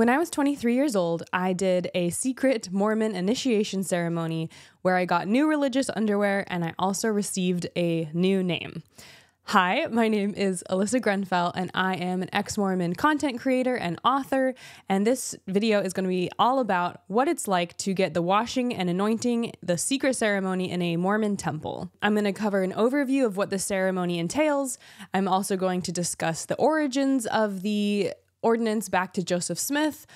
When I was 23 years old, I did a secret Mormon initiation ceremony where I got new religious underwear and I also received a new name. Hi, my name is Alyssa Grenfell, and I am an ex Mormon content creator and author. And this video is going to be all about what it's like to get the washing and anointing, the secret ceremony in a Mormon temple. I'm going to cover an overview of what the ceremony entails. I'm also going to discuss the origins of the ordinance back to Joseph Smith,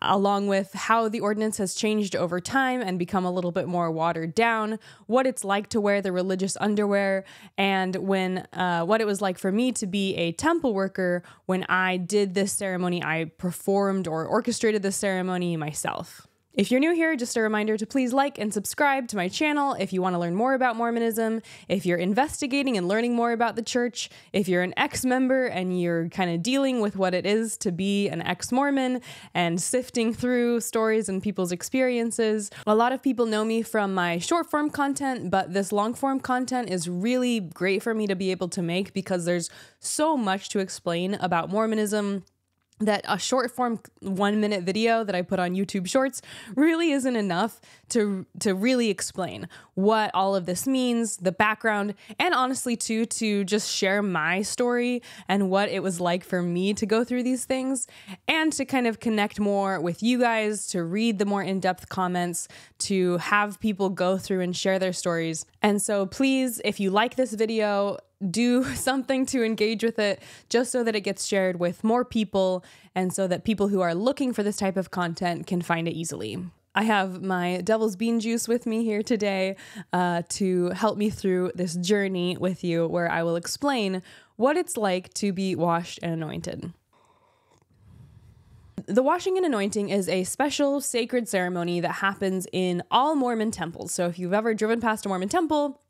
along with how the ordinance has changed over time and become a little bit more watered down, what it's like to wear the religious underwear, and when uh, what it was like for me to be a temple worker when I did this ceremony. I performed or orchestrated this ceremony myself. If you're new here, just a reminder to please like and subscribe to my channel if you want to learn more about Mormonism, if you're investigating and learning more about the church, if you're an ex member and you're kind of dealing with what it is to be an ex Mormon and sifting through stories and people's experiences. A lot of people know me from my short form content, but this long form content is really great for me to be able to make because there's so much to explain about Mormonism that a short form one minute video that I put on YouTube Shorts really isn't enough to to really explain what all of this means, the background, and honestly too to just share my story and what it was like for me to go through these things and to kind of connect more with you guys, to read the more in-depth comments, to have people go through and share their stories. And so please if you like this video, do something to engage with it just so that it gets shared with more people and so that people who are looking for this type of content can find it easily. I have my devil's bean juice with me here today uh, to help me through this journey with you, where I will explain what it's like to be washed and anointed. The washing and anointing is a special sacred ceremony that happens in all Mormon temples. So if you've ever driven past a Mormon temple,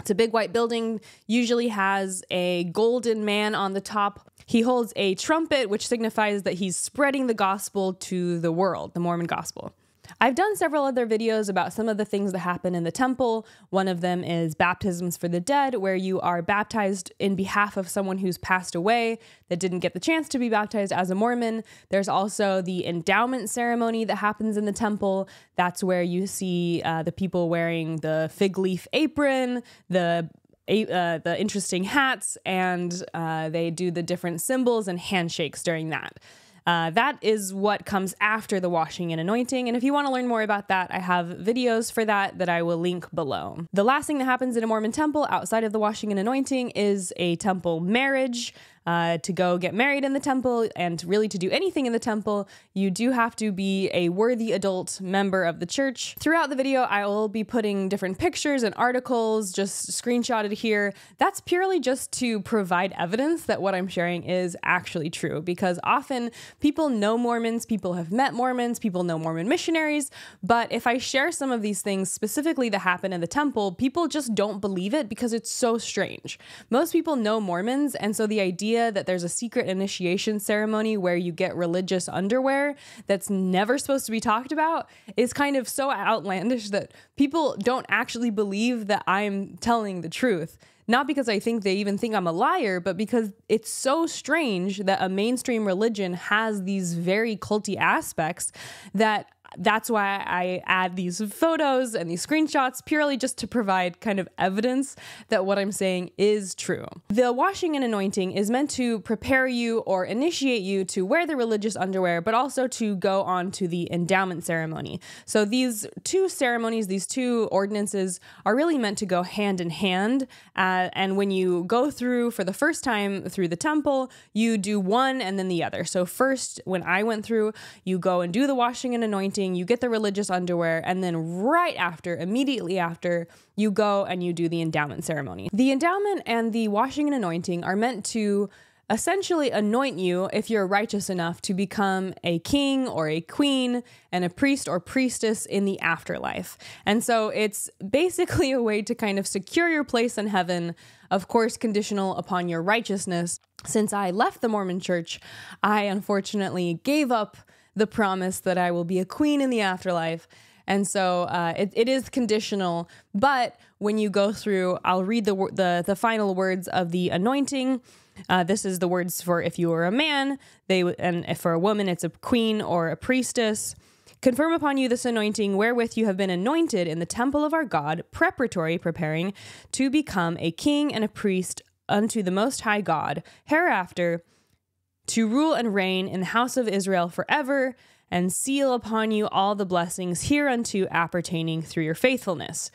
it's a big white building, usually has a golden man on the top. He holds a trumpet, which signifies that he's spreading the gospel to the world, the Mormon gospel. I've done several other videos about some of the things that happen in the temple. One of them is baptisms for the dead, where you are baptized in behalf of someone who's passed away that didn't get the chance to be baptized as a Mormon. There's also the endowment ceremony that happens in the temple. That's where you see uh, the people wearing the fig leaf apron, the uh, the interesting hats, and uh, they do the different symbols and handshakes during that. Uh, that is what comes after the washing and anointing. And if you want to learn more about that, I have videos for that that I will link below. The last thing that happens in a Mormon temple outside of the washing and anointing is a temple marriage uh, to go get married in the temple and really to do anything in the temple, you do have to be a worthy adult member of the church. Throughout the video, I will be putting different pictures and articles just screenshotted here. That's purely just to provide evidence that what I'm sharing is actually true because often people know Mormons, people have met Mormons, people know Mormon missionaries, but if I share some of these things specifically that happen in the temple, people just don't believe it because it's so strange. Most people know Mormons, and so the idea idea that there's a secret initiation ceremony where you get religious underwear that's never supposed to be talked about is kind of so outlandish that people don't actually believe that I'm telling the truth. Not because I think they even think I'm a liar, but because it's so strange that a mainstream religion has these very culty aspects that that's why I add these photos and these screenshots purely just to provide kind of evidence that what I'm saying is true. The washing and anointing is meant to prepare you or initiate you to wear the religious underwear, but also to go on to the endowment ceremony. So these two ceremonies, these two ordinances are really meant to go hand in hand. Uh, and when you go through for the first time through the temple, you do one and then the other. So first, when I went through, you go and do the washing and anointing you get the religious underwear, and then right after, immediately after, you go and you do the endowment ceremony. The endowment and the washing and anointing are meant to essentially anoint you if you're righteous enough to become a king or a queen and a priest or priestess in the afterlife. And so it's basically a way to kind of secure your place in heaven, of course, conditional upon your righteousness. Since I left the Mormon church, I unfortunately gave up the promise that I will be a queen in the afterlife. And so uh, it, it is conditional, but when you go through, I'll read the, the the final words of the anointing. Uh, this is the words for if you are a man, they and if for a woman it's a queen or a priestess. Confirm upon you this anointing wherewith you have been anointed in the temple of our God, preparatory, preparing to become a king and a priest unto the Most High God, hereafter to rule and reign in the house of Israel forever, and seal upon you all the blessings hereunto appertaining through your faithfulness.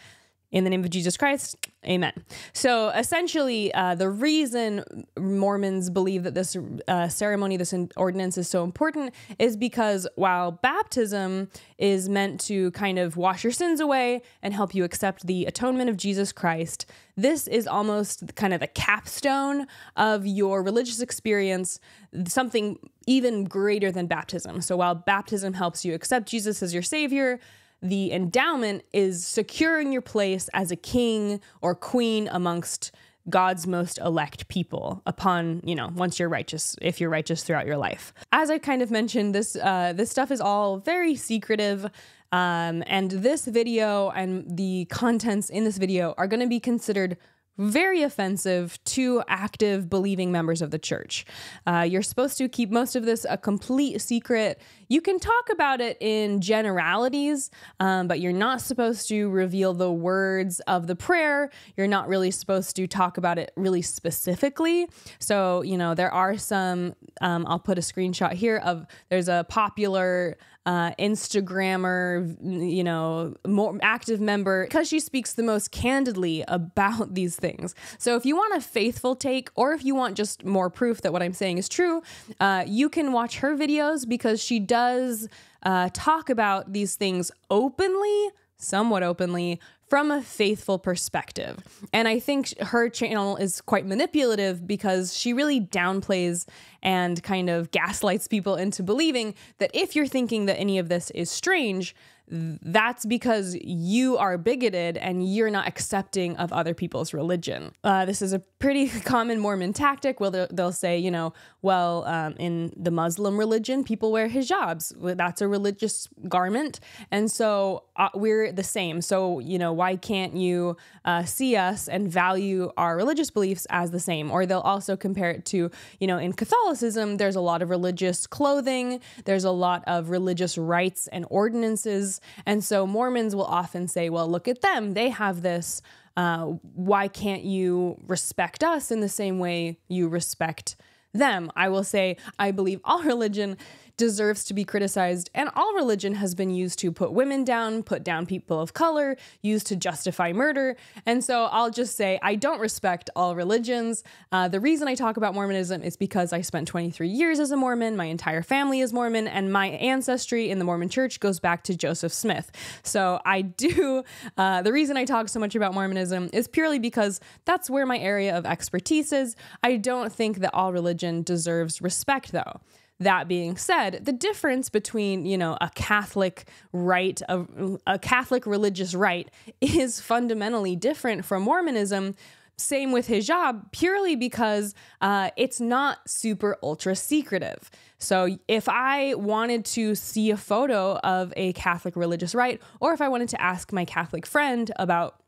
In the name of Jesus Christ, amen. So essentially, uh, the reason Mormons believe that this uh, ceremony, this ordinance is so important is because while baptism is meant to kind of wash your sins away and help you accept the atonement of Jesus Christ, this is almost kind of the capstone of your religious experience, something even greater than baptism. So while baptism helps you accept Jesus as your Savior, the endowment is securing your place as a king or queen amongst God's most elect people upon, you know, once you're righteous, if you're righteous throughout your life. As I kind of mentioned, this uh, this stuff is all very secretive. Um, and this video and the contents in this video are going to be considered very offensive to active believing members of the church. Uh, you're supposed to keep most of this a complete secret. You can talk about it in generalities, um, but you're not supposed to reveal the words of the prayer. You're not really supposed to talk about it really specifically. So, you know, there are some, um, I'll put a screenshot here of there's a popular uh, Instagrammer, you know, more active member because she speaks the most candidly about these things. So if you want a faithful take, or if you want just more proof that what I'm saying is true, uh, you can watch her videos because she does uh, talk about these things openly, somewhat openly, from a faithful perspective. And I think her channel is quite manipulative because she really downplays and kind of gaslights people into believing that if you're thinking that any of this is strange, that's because you are bigoted and you're not accepting of other people's religion. Uh, this is a pretty common Mormon tactic. Well, they'll, they'll say, you know, well, um, in the Muslim religion, people wear hijabs. That's a religious garment. And so uh, we're the same. So, you know, why can't you uh, see us and value our religious beliefs as the same? Or they'll also compare it to, you know, in Catholicism, there's a lot of religious clothing, there's a lot of religious rites and ordinances and so Mormons will often say, well, look at them. They have this. Uh, why can't you respect us in the same way you respect them? I will say, I believe all religion deserves to be criticized, and all religion has been used to put women down, put down people of color, used to justify murder. And so I'll just say I don't respect all religions. Uh, the reason I talk about Mormonism is because I spent 23 years as a Mormon, my entire family is Mormon, and my ancestry in the Mormon church goes back to Joseph Smith. So I do, uh, the reason I talk so much about Mormonism is purely because that's where my area of expertise is. I don't think that all religion deserves respect, though. That being said, the difference between, you know, a Catholic rite, a, a Catholic religious rite is fundamentally different from Mormonism. Same with hijab, purely because uh, it's not super ultra secretive. So, if I wanted to see a photo of a Catholic religious rite, or if I wanted to ask my Catholic friend about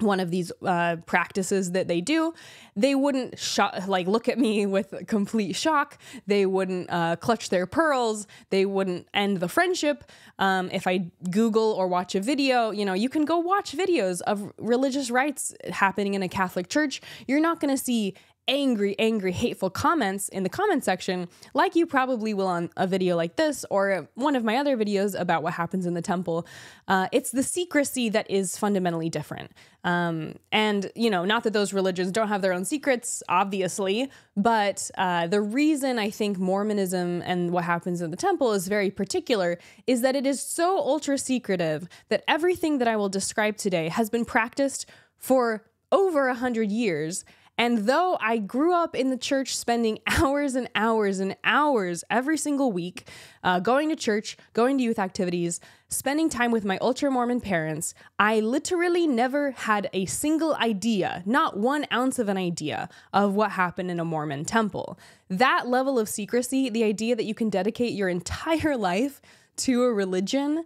one of these uh, practices that they do, they wouldn't like look at me with complete shock. They wouldn't uh, clutch their pearls. They wouldn't end the friendship. Um, if I Google or watch a video, you know, you can go watch videos of religious rites happening in a Catholic church. You're not going to see angry, angry, hateful comments in the comment section, like you probably will on a video like this or one of my other videos about what happens in the temple. Uh, it's the secrecy that is fundamentally different. Um, and, you know, not that those religions don't have their own secrets, obviously, but uh, the reason I think Mormonism and what happens in the temple is very particular is that it is so ultra secretive that everything that I will describe today has been practiced for over a hundred years and though I grew up in the church spending hours and hours and hours every single week, uh, going to church, going to youth activities, spending time with my ultra Mormon parents, I literally never had a single idea, not one ounce of an idea, of what happened in a Mormon temple. That level of secrecy, the idea that you can dedicate your entire life to a religion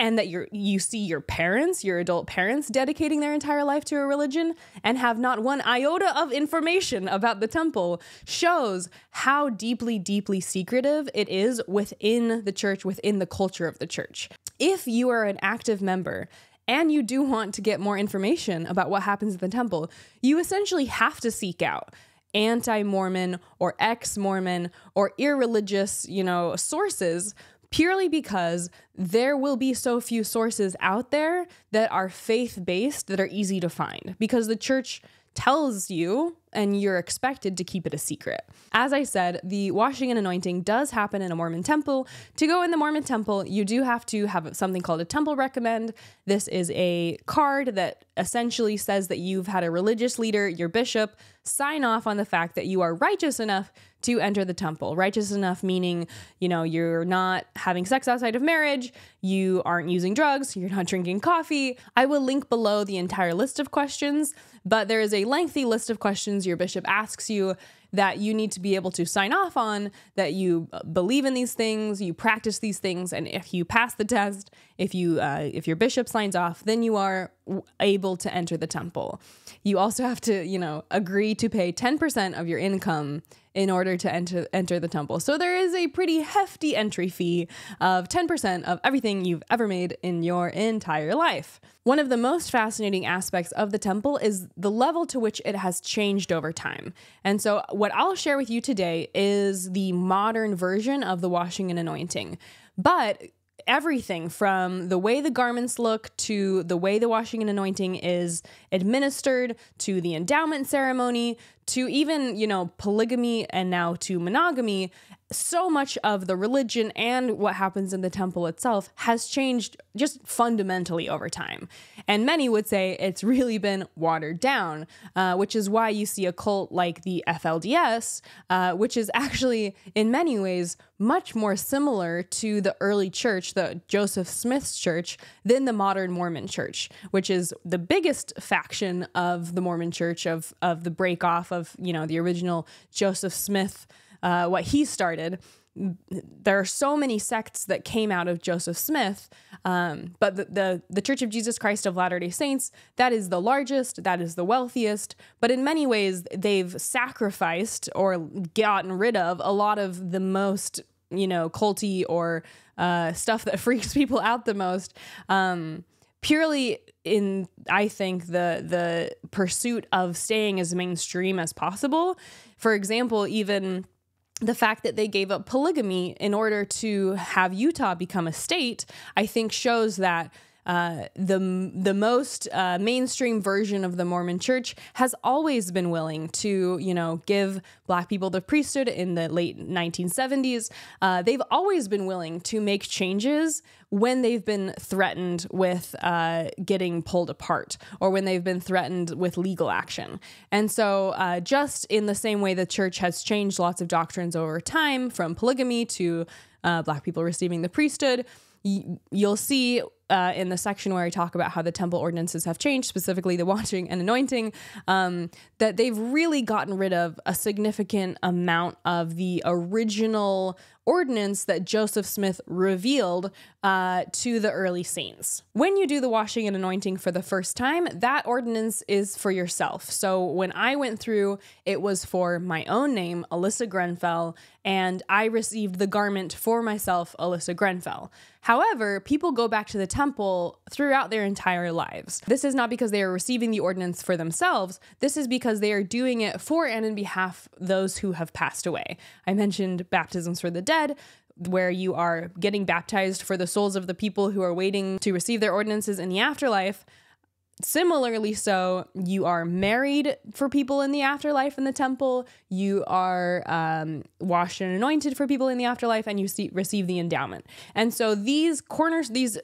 and that you you see your parents, your adult parents dedicating their entire life to a religion and have not one iota of information about the temple shows how deeply deeply secretive it is within the church, within the culture of the church. If you are an active member and you do want to get more information about what happens at the temple, you essentially have to seek out anti Mormon or ex Mormon or irreligious, you know, sources purely because there will be so few sources out there that are faith based that are easy to find because the church tells you and you're expected to keep it a secret. As I said, the washing and anointing does happen in a Mormon temple. To go in the Mormon temple, you do have to have something called a temple recommend. This is a card that essentially says that you've had a religious leader, your bishop, sign off on the fact that you are righteous enough to enter the temple. Righteous enough meaning, you know, you're not having sex outside of marriage, you aren't using drugs, you're not drinking coffee. I will link below the entire list of questions, but there is a lengthy list of questions your bishop asks you that you need to be able to sign off on that you believe in these things, you practice these things, and if you pass the test, if you uh, if your bishop signs off, then you are able to enter the temple. You also have to, you know, agree to pay 10% of your income in order to enter enter the temple. So there is a pretty hefty entry fee of 10% of everything you've ever made in your entire life. One of the most fascinating aspects of the temple is the level to which it has changed over time. And so what I'll share with you today is the modern version of the washing and anointing. But everything from the way the garments look to the way the washing and anointing is administered to the endowment ceremony to even, you know, polygamy and now to monogamy, so much of the religion and what happens in the temple itself has changed just fundamentally over time. And many would say it's really been watered down, uh, which is why you see a cult like the FLDS, uh, which is actually, in many ways, much more similar to the early church, the Joseph Smith's church, than the modern Mormon church, which is the biggest faction of the Mormon church, of, of the break off of, you know, the original Joseph Smith uh, what he started. There are so many sects that came out of Joseph Smith, um, but the, the, the Church of Jesus Christ of Latter Day Saints that is the largest, that is the wealthiest, but in many ways they've sacrificed or gotten rid of a lot of the most you know culty or uh, stuff that freaks people out the most. Um, purely in I think the the pursuit of staying as mainstream as possible. For example, even the fact that they gave up polygamy in order to have Utah become a state, I think shows that uh, the the most uh, mainstream version of the Mormon Church has always been willing to, you know, give Black people the priesthood in the late 1970s. Uh, they've always been willing to make changes when they've been threatened with uh, getting pulled apart or when they've been threatened with legal action. And so, uh, just in the same way the church has changed lots of doctrines over time, from polygamy to uh, Black people receiving the priesthood you'll see uh, in the section where I talk about how the temple ordinances have changed, specifically the washing and anointing, um, that they've really gotten rid of a significant amount of the original ordinance that Joseph Smith revealed uh, to the early saints. When you do the washing and anointing for the first time, that ordinance is for yourself. So when I went through, it was for my own name, Alyssa Grenfell, and I received the garment for myself, Alyssa Grenfell. However, people go back to the temple throughout their entire lives. This is not because they are receiving the ordinance for themselves, this is because they are doing it for and in behalf of those who have passed away. I mentioned baptisms for the dead, where you are getting baptized for the souls of the people who are waiting to receive their ordinances in the afterlife. Similarly, so you are married for people in the afterlife in the temple. You are um, washed and anointed for people in the afterlife, and you see, receive the endowment. And so these corners, these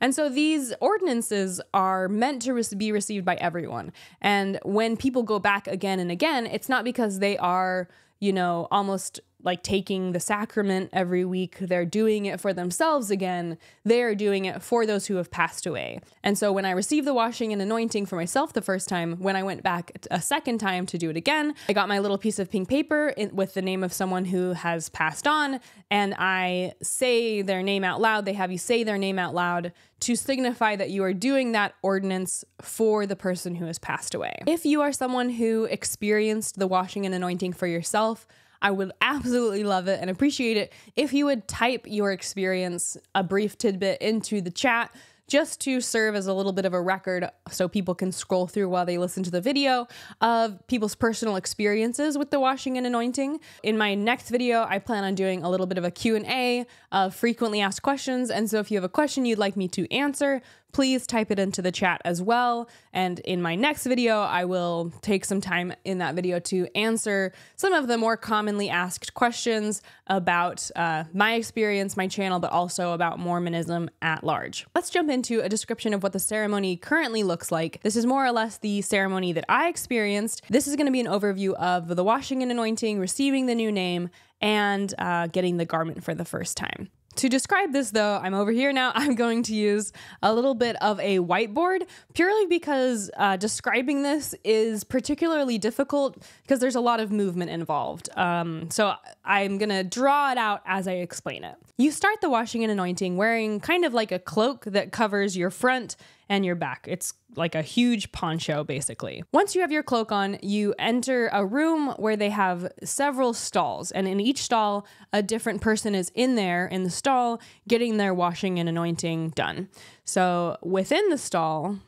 and so these ordinances are meant to be received by everyone. And when people go back again and again, it's not because they are, you know, almost like taking the sacrament every week. They're doing it for themselves again. They're doing it for those who have passed away. And so when I received the washing and anointing for myself the first time, when I went back a second time to do it again, I got my little piece of pink paper with the name of someone who has passed on, and I say their name out loud. They have you say their name out loud to signify that you are doing that ordinance for the person who has passed away. If you are someone who experienced the washing and anointing for yourself, I would absolutely love it and appreciate it if you would type your experience, a brief tidbit into the chat just to serve as a little bit of a record so people can scroll through while they listen to the video of people's personal experiences with the washing and anointing. In my next video, I plan on doing a little bit of a Q&A of frequently asked questions, and so if you have a question you'd like me to answer, please type it into the chat as well. And in my next video, I will take some time in that video to answer some of the more commonly asked questions about uh, my experience, my channel, but also about Mormonism at large. Let's jump into a description of what the ceremony currently looks like. This is more or less the ceremony that I experienced. This is going to be an overview of the washing and anointing, receiving the new name, and uh, getting the garment for the first time. To describe this, though, I'm over here now. I'm going to use a little bit of a whiteboard purely because uh, describing this is particularly difficult because there's a lot of movement involved. Um, so I'm going to draw it out as I explain it. You start the washing and anointing wearing kind of like a cloak that covers your front and your back. It's like a huge poncho, basically. Once you have your cloak on, you enter a room where they have several stalls, and in each stall, a different person is in there in the stall getting their washing and anointing done. So within the stall,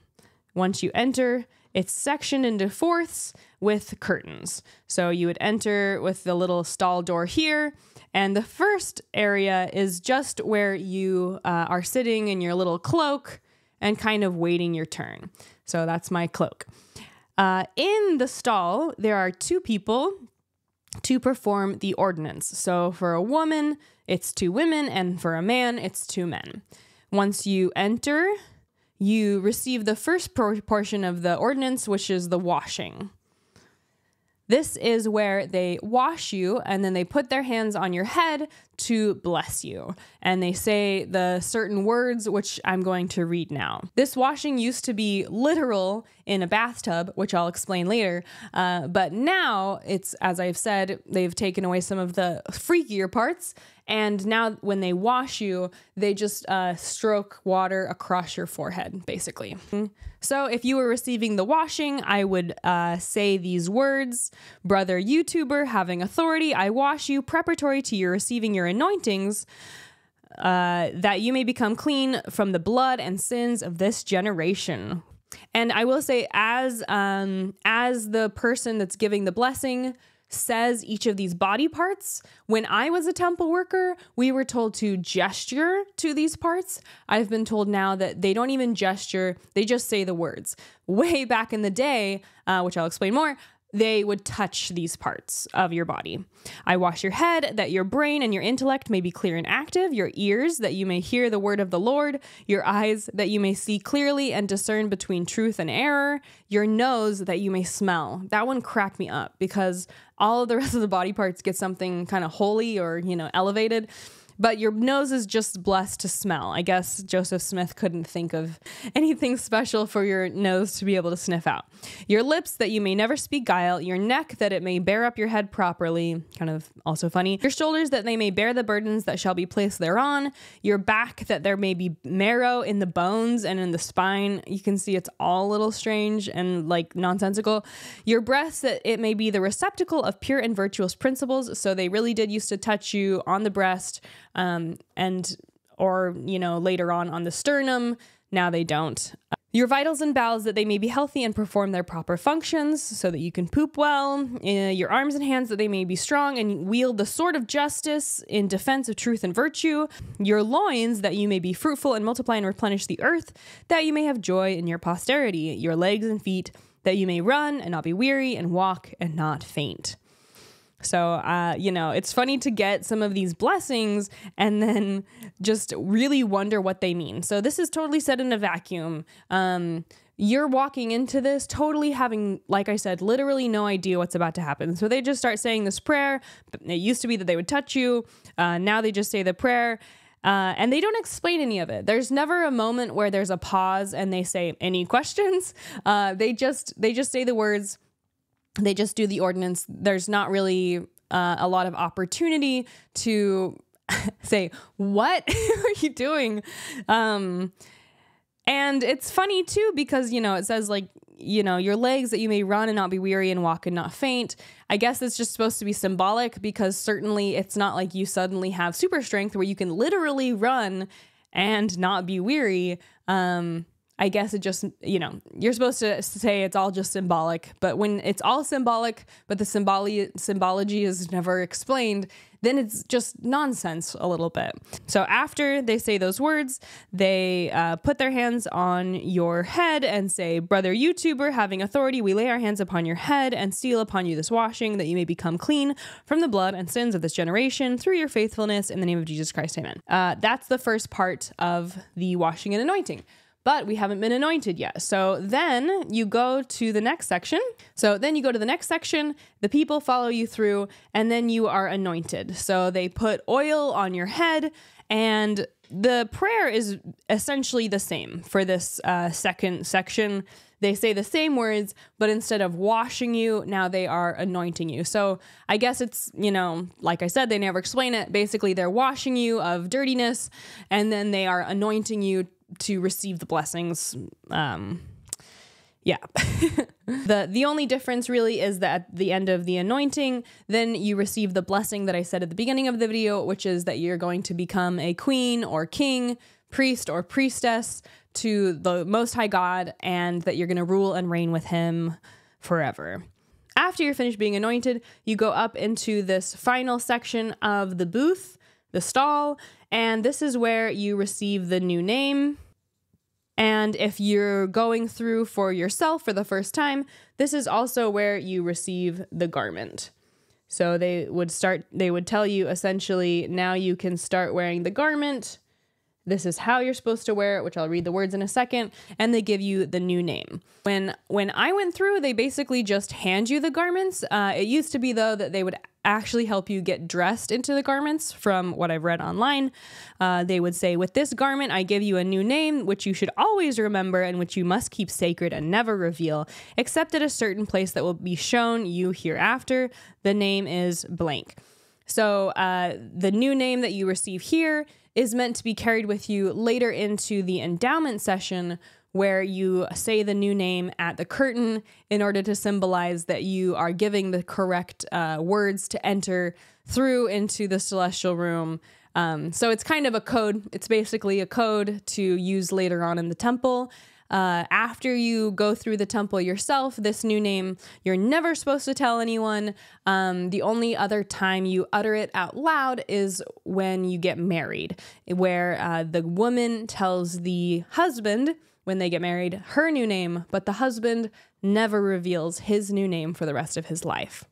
once you enter, it's sectioned into fourths with curtains. So you would enter with the little stall door here. And the first area is just where you uh, are sitting in your little cloak and kind of waiting your turn. So that's my cloak. Uh, in the stall, there are two people to perform the ordinance. So for a woman, it's two women, and for a man, it's two men. Once you enter, you receive the first portion of the ordinance, which is the washing. This is where they wash you and then they put their hands on your head to bless you. And they say the certain words, which I'm going to read now. This washing used to be literal in a bathtub, which I'll explain later. Uh, but now it's, as I've said, they've taken away some of the freakier parts and now, when they wash you, they just uh, stroke water across your forehead, basically. So, if you were receiving the washing, I would uh, say these words Brother YouTuber, having authority, I wash you, preparatory to your receiving your anointings. Uh, that you may become clean from the blood and sins of this generation. And I will say, as um, as the person that's giving the blessing, says each of these body parts. When I was a temple worker, we were told to gesture to these parts. I've been told now that they don't even gesture, they just say the words. Way back in the day, uh, which I'll explain more, they would touch these parts of your body. I wash your head that your brain and your intellect may be clear and active, your ears that you may hear the word of the Lord, your eyes that you may see clearly and discern between truth and error, your nose that you may smell. That one cracked me up because all of the rest of the body parts get something kind of holy or, you know, elevated but your nose is just blessed to smell. I guess Joseph Smith couldn't think of anything special for your nose to be able to sniff out. Your lips that you may never speak guile, your neck that it may bear up your head properly, kind of also funny. Your shoulders that they may bear the burdens that shall be placed thereon, your back that there may be marrow in the bones and in the spine. You can see it's all a little strange and like nonsensical. Your breasts that it may be the receptacle of pure and virtuous principles. So they really did used to touch you on the breast um, and or you know later on on the sternum. Now they don't. Your vitals and bowels that they may be healthy and perform their proper functions, so that you can poop well. Uh, your arms and hands that they may be strong and wield the sword of justice in defense of truth and virtue. Your loins that you may be fruitful and multiply and replenish the earth, that you may have joy in your posterity. Your legs and feet that you may run and not be weary and walk and not faint. So, uh, you know, it's funny to get some of these blessings and then just really wonder what they mean. So, this is totally said in a vacuum. Um, you're walking into this totally having, like I said, literally no idea what's about to happen. So they just start saying this prayer. It used to be that they would touch you. Uh, now they just say the prayer. Uh, and they don't explain any of it. There's never a moment where there's a pause and they say any questions. Uh, they just they just say the words. They just do the ordinance. There's not really uh, a lot of opportunity to say what are you doing. Um, and it's funny too because, you know, it says like, you know, your legs that you may run and not be weary and walk and not faint. I guess it's just supposed to be symbolic because certainly it's not like you suddenly have super strength where you can literally run and not be weary. Um, I guess it just, you know, you're supposed to say it's all just symbolic, but when it's all symbolic, but the symbology symbology is never explained, then it's just nonsense a little bit. So after they say those words, they uh, put their hands on your head and say, Brother YouTuber, having authority, we lay our hands upon your head and seal upon you this washing, that you may become clean from the blood and sins of this generation through your faithfulness in the name of Jesus Christ. Amen. Uh, that's the first part of the washing and anointing but we haven't been anointed yet. So then you go to the next section. So then you go to the next section, the people follow you through, and then you are anointed. So they put oil on your head, and the prayer is essentially the same for this uh, second section. They say the same words, but instead of washing you, now they are anointing you. So I guess it's, you know, like I said, they never explain it. Basically, they're washing you of dirtiness, and then they are anointing you to receive the blessings. Um, yeah. the the only difference really is that at the end of the anointing, then you receive the blessing that I said at the beginning of the video, which is that you're going to become a queen or king, priest or priestess to the most high God and that you're going to rule and reign with him forever. After you're finished being anointed, you go up into this final section of the booth, the stall, and this is where you receive the new name. And if you're going through for yourself for the first time, this is also where you receive the garment. So they would start, they would tell you essentially, now you can start wearing the garment this is how you're supposed to wear it which i'll read the words in a second and they give you the new name. When when i went through they basically just hand you the garments. Uh, it used to be though that they would actually help you get dressed into the garments from what i've read online. Uh, they would say with this garment i give you a new name which you should always remember and which you must keep sacred and never reveal except at a certain place that will be shown you hereafter. The name is blank. So uh, the new name that you receive here is meant to be carried with you later into the endowment session where you say the new name at the curtain in order to symbolize that you are giving the correct uh, words to enter through into the celestial room. Um, so it's kind of a code. It's basically a code to use later on in the temple. Uh, after you go through the temple yourself, this new name, you're never supposed to tell anyone. Um, the only other time you utter it out loud is when you get married, where uh, the woman tells the husband when they get married her new name, but the husband never reveals his new name for the rest of his life.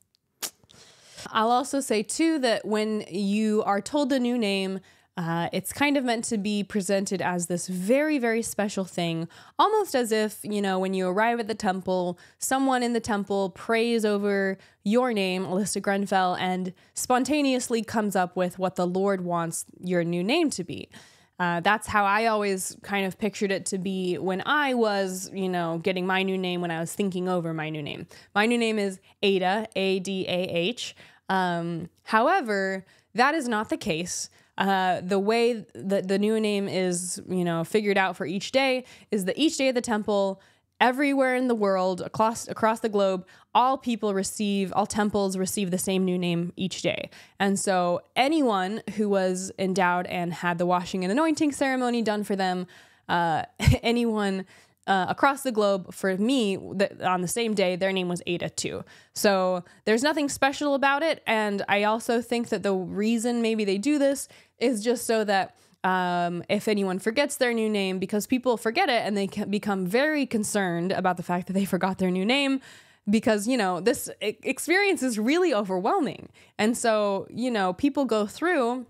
I'll also say, too, that when you are told the new name, uh, it's kind of meant to be presented as this very, very special thing, almost as if, you know, when you arrive at the temple, someone in the temple prays over your name, Alyssa Grenfell, and spontaneously comes up with what the Lord wants your new name to be. Uh, that's how I always kind of pictured it to be when I was, you know, getting my new name when I was thinking over my new name. My new name is Adah, A D A H. Um, however, that is not the case. Uh, the way that the new name is, you know, figured out for each day is that each day of the temple, everywhere in the world, across across the globe, all people receive, all temples receive the same new name each day. And so anyone who was endowed and had the washing and anointing ceremony done for them, uh, anyone uh, across the globe for me on the same day their name was Adah too. So there's nothing special about it. And i also think that the reason maybe they do this is just so that um, if anyone forgets their new name because people forget it and they can become very concerned about the fact that they forgot their new name because you know this experience is really overwhelming. And so you know people go through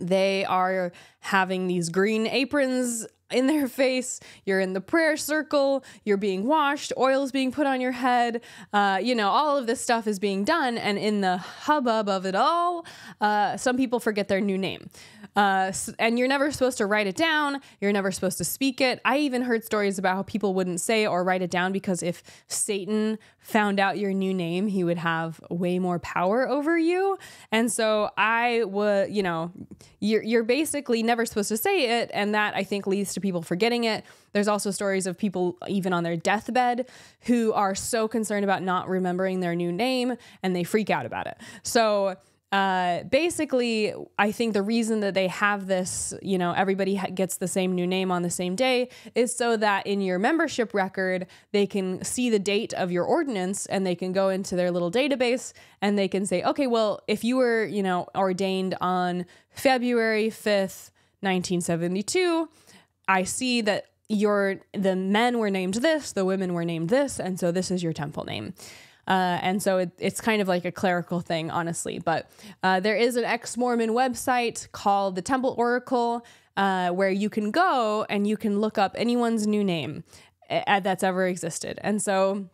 they are having these green aprons in their face. You're in the prayer circle. You're being washed. Oil's being put on your head. Uh, you know, all of this stuff is being done. And in the hubbub of it all, uh, some people forget their new name. Uh, and you're never supposed to write it down. You're never supposed to speak it. I even heard stories about how people wouldn't say or write it down because if Satan found out your new name, he would have way more power over you. And so I would, you know, you're, you're basically never supposed to say it. And that I think leads to people forgetting it. There's also stories of people, even on their deathbed, who are so concerned about not remembering their new name and they freak out about it. So, uh, basically, I think the reason that they have this, you know, everybody gets the same new name on the same day is so that in your membership record, they can see the date of your ordinance and they can go into their little database and they can say, okay, well, if you were, you know, ordained on February 5th, 1972, I see that your the men were named this, the women were named this, and so this is your temple name. Uh, and so it, it's kind of like a clerical thing, honestly. But uh, there is an ex Mormon website called the Temple Oracle uh, where you can go and you can look up anyone's new name that's ever existed. And so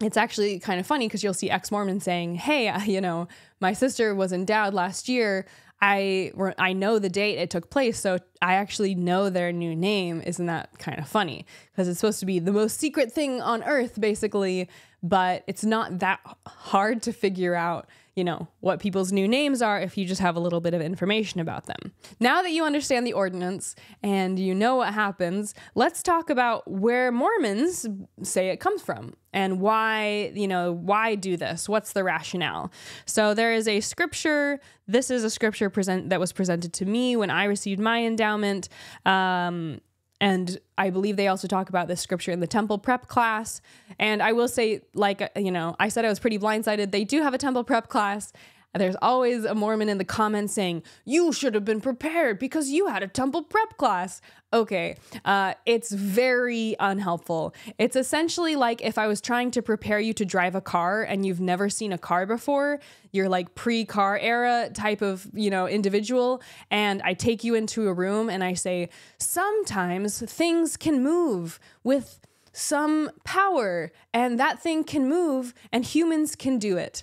it's actually kind of funny because you'll see ex Mormon saying, Hey, you know, my sister was endowed last year. I I know the date it took place, so I actually know their new name. Isn't that kind of funny? Because it's supposed to be the most secret thing on earth, basically but it's not that hard to figure out, you know, what people's new names are if you just have a little bit of information about them. Now that you understand the ordinance and you know what happens, let's talk about where Mormons say it comes from and why, you know, why do this? What's the rationale? So there is a scripture. This is a scripture present that was presented to me when I received my endowment. Um, and I believe they also talk about this scripture in the temple prep class. And I will say, like, uh, you know, I said I was pretty blindsided. They do have a temple prep class. There's always a Mormon in the comments saying, You should have been prepared because you had a temple prep class. Okay, uh, it's very unhelpful. It's essentially like if I was trying to prepare you to drive a car and you've never seen a car before, you're like pre car era type of, you know, individual. And I take you into a room and I say, Sometimes things can move with some power and that thing can move and humans can do it.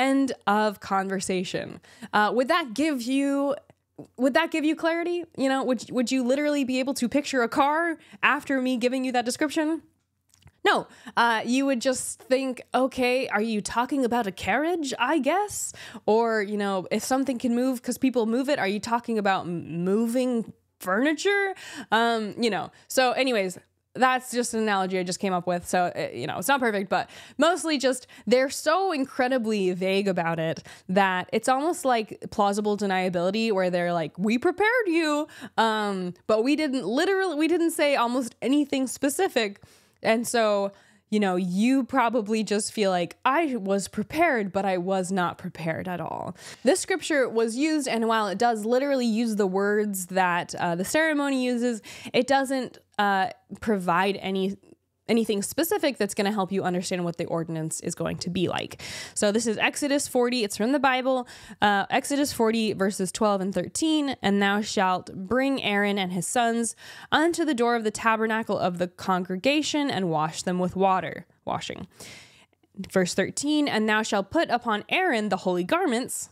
End of conversation. Uh, would that give you would that give you clarity? You know, would would you literally be able to picture a car after me giving you that description? No, uh, you would just think, okay, are you talking about a carriage? I guess, or you know, if something can move because people move it, are you talking about moving furniture? Um, you know. So, anyways, that's just an analogy I just came up with. So, uh, you know, it's not perfect, but mostly just they're so incredibly vague about it that it's almost like plausible deniability where they're like, we prepared you, um, but we didn't literally, we didn't say almost anything specific. And so, you know, you probably just feel like I was prepared, but I was not prepared at all. This scripture was used, and while it does literally use the words that uh, the ceremony uses, it doesn't uh, provide any anything specific that's going to help you understand what the ordinance is going to be like. So this is Exodus 40. It's from the Bible. Uh, Exodus 40 verses 12 and 13. And thou shalt bring Aaron and his sons unto the door of the tabernacle of the congregation and wash them with water. Washing. Verse 13. And thou shalt put upon Aaron the holy garments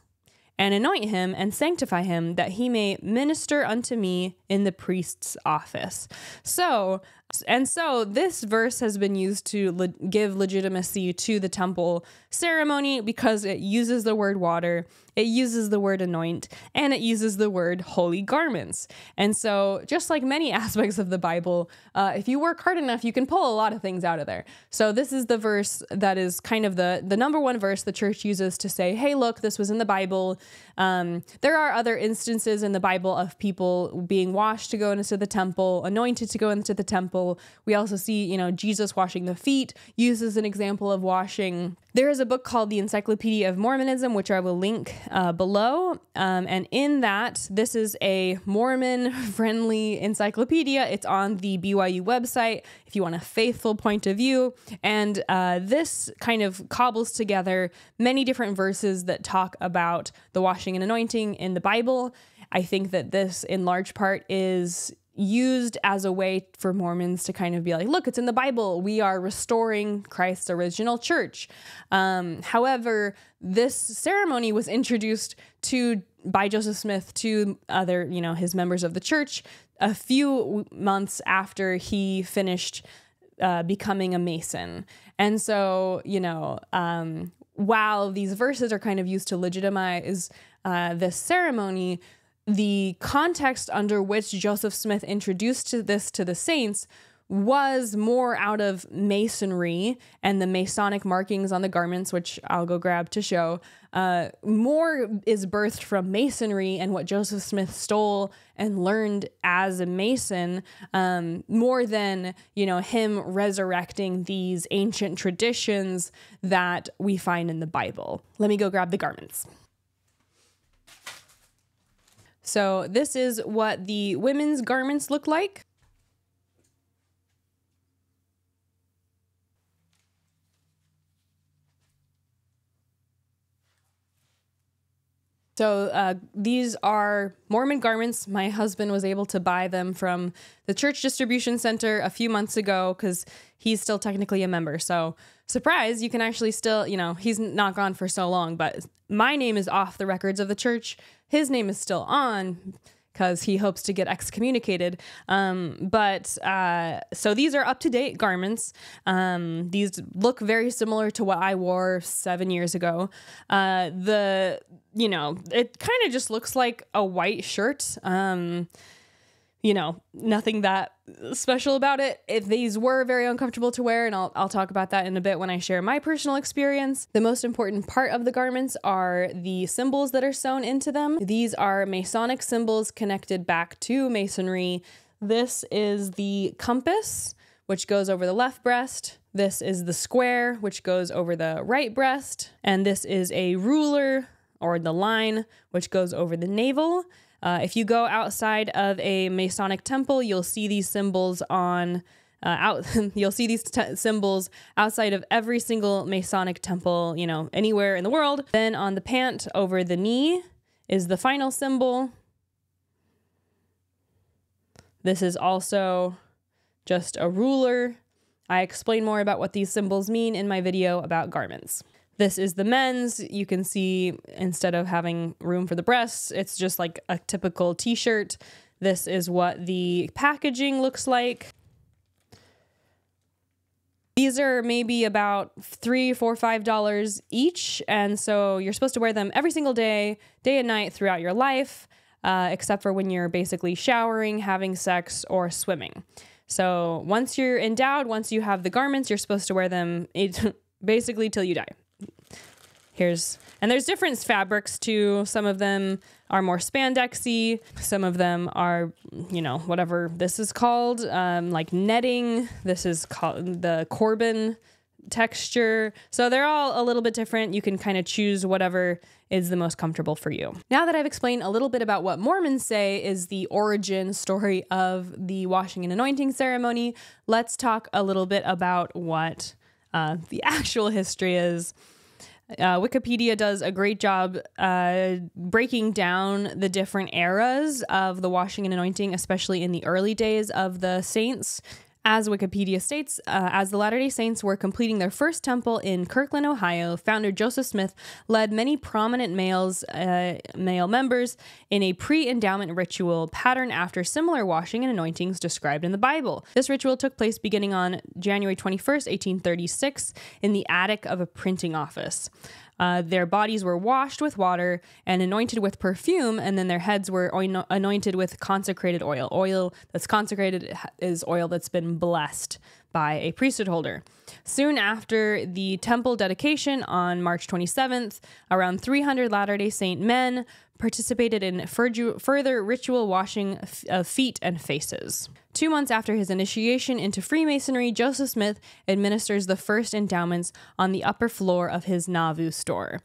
and anoint him and sanctify him that he may minister unto me in the priest's office. So, and so this verse has been used to le- give legitimacy to the temple ceremony because it uses the word water, it uses the word anoint, and it uses the word holy garments. And so, just like many aspects of the Bible, uh, if you work hard enough, you can pull a lot of things out of there. So this is the verse that is kind of the the number one verse the church uses to say, "Hey, look, this was in the Bible." Um, there are other instances in the Bible of people being washed to go into the temple, anointed to go into the temple. We also see, you know, Jesus washing the feet used as an example of washing. There is a book called The Encyclopedia of Mormonism, which I will link uh, below. Um, and in that, this is a Mormon friendly encyclopedia. It's on the BYU website if you want a faithful point of view. And uh, this kind of cobbles together many different verses that talk about the washing and anointing in the Bible. I think that this, in large part, is used as a way for Mormons to kind of be like, look, it's in the Bible. We are restoring Christ's original church. Um, however, this ceremony was introduced to by Joseph Smith to other, you know, his members of the church a few months after he finished uh, becoming a Mason. And so, you know, um, while these verses are kind of used to legitimize uh, this ceremony, the context under which Joseph Smith introduced this to the saints was more out of masonry and the Masonic markings on the garments, which I'll go grab to show. Uh, more is birthed from masonry and what Joseph Smith stole and learned as a mason, um, more than you know him resurrecting these ancient traditions that we find in the Bible. Let me go grab the garments. So this is what the women's garments look like. So uh, these are Mormon garments. My husband was able to buy them from the church distribution center a few months ago because he's still technically a member. So surprise, you can actually still, you know, he's not gone for so long, but my name is off the records of the church. His name is still on because he hopes to get excommunicated. Um, but uh, so these are up to date garments. Um, these look very similar to what I wore seven years ago. Uh, the you know it kind of just looks like a white shirt. Um, you know, nothing that special about it. If these were very uncomfortable to wear, and I'll, I'll talk about that in a bit when I share my personal experience. The most important part of the garments are the symbols that are sewn into them. These are Masonic symbols connected back to Masonry. This is the compass, which goes over the left breast. This is the square, which goes over the right breast. And this is a ruler or the line, which goes over the navel. Uh, if you go outside of a Masonic temple, you'll see these symbols on. Uh, out, you'll see these symbols outside of every single Masonic temple, you know, anywhere in the world. Then on the pant over the knee is the final symbol. This is also just a ruler. I explain more about what these symbols mean in my video about garments. This is the men's. You can see instead of having room for the breasts, it's just like a typical t shirt. This is what the packaging looks like. These are maybe about three, four, five dollars each. And so you're supposed to wear them every single day, day and night throughout your life, uh, except for when you're basically showering, having sex, or swimming. So once you're endowed, once you have the garments, you're supposed to wear them basically till you die. Here's and there's different fabrics too. Some of them are more spandexy. Some of them are, you know, whatever this is called, um, like netting. This is called the Corbin texture. So they're all a little bit different. You can kind of choose whatever is the most comfortable for you. Now that I've explained a little bit about what Mormons say is the origin story of the washing and anointing ceremony, let's talk a little bit about what uh, the actual history is. Uh, Wikipedia does a great job uh, breaking down the different eras of the washing and anointing, especially in the early days of the saints. As Wikipedia states, uh, as the Latter day Saints were completing their first temple in Kirtland, Ohio, founder Joseph Smith led many prominent males, uh, male members in a pre endowment ritual pattern after similar washing and anointings described in the Bible. This ritual took place beginning on January 21st, 1836, in the attic of a printing office. Uh, their bodies were washed with water and anointed with perfume, and then their heads were oino- anointed with consecrated oil. Oil that's consecrated is oil that's been blessed by a priesthood holder. Soon after the temple dedication on March 27th, around 300 Latter day Saint men participated in further ritual washing of feet and faces. Two months after his initiation into Freemasonry, Joseph Smith administers the first endowments on the upper floor of his Nauvoo store.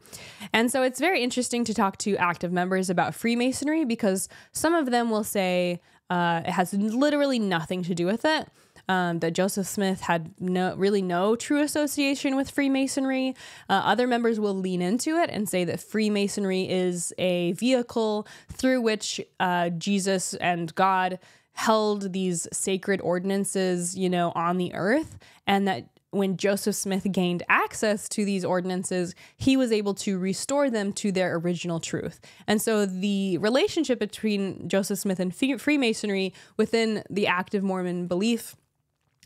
And so it's very interesting to talk to active members about Freemasonry because some of them will say uh, it has literally nothing to do with it. um, that Joseph Smith had no really no true association with Freemasonry. Uh, other members will lean into it and say that Freemasonry is a vehicle through which uh, Jesus and God held these sacred ordinances, you know, on the earth, and that when Joseph Smith gained access to these ordinances, he was able to restore them to their original truth. And so the relationship between Joseph Smith and Freemasonry within the active Mormon belief,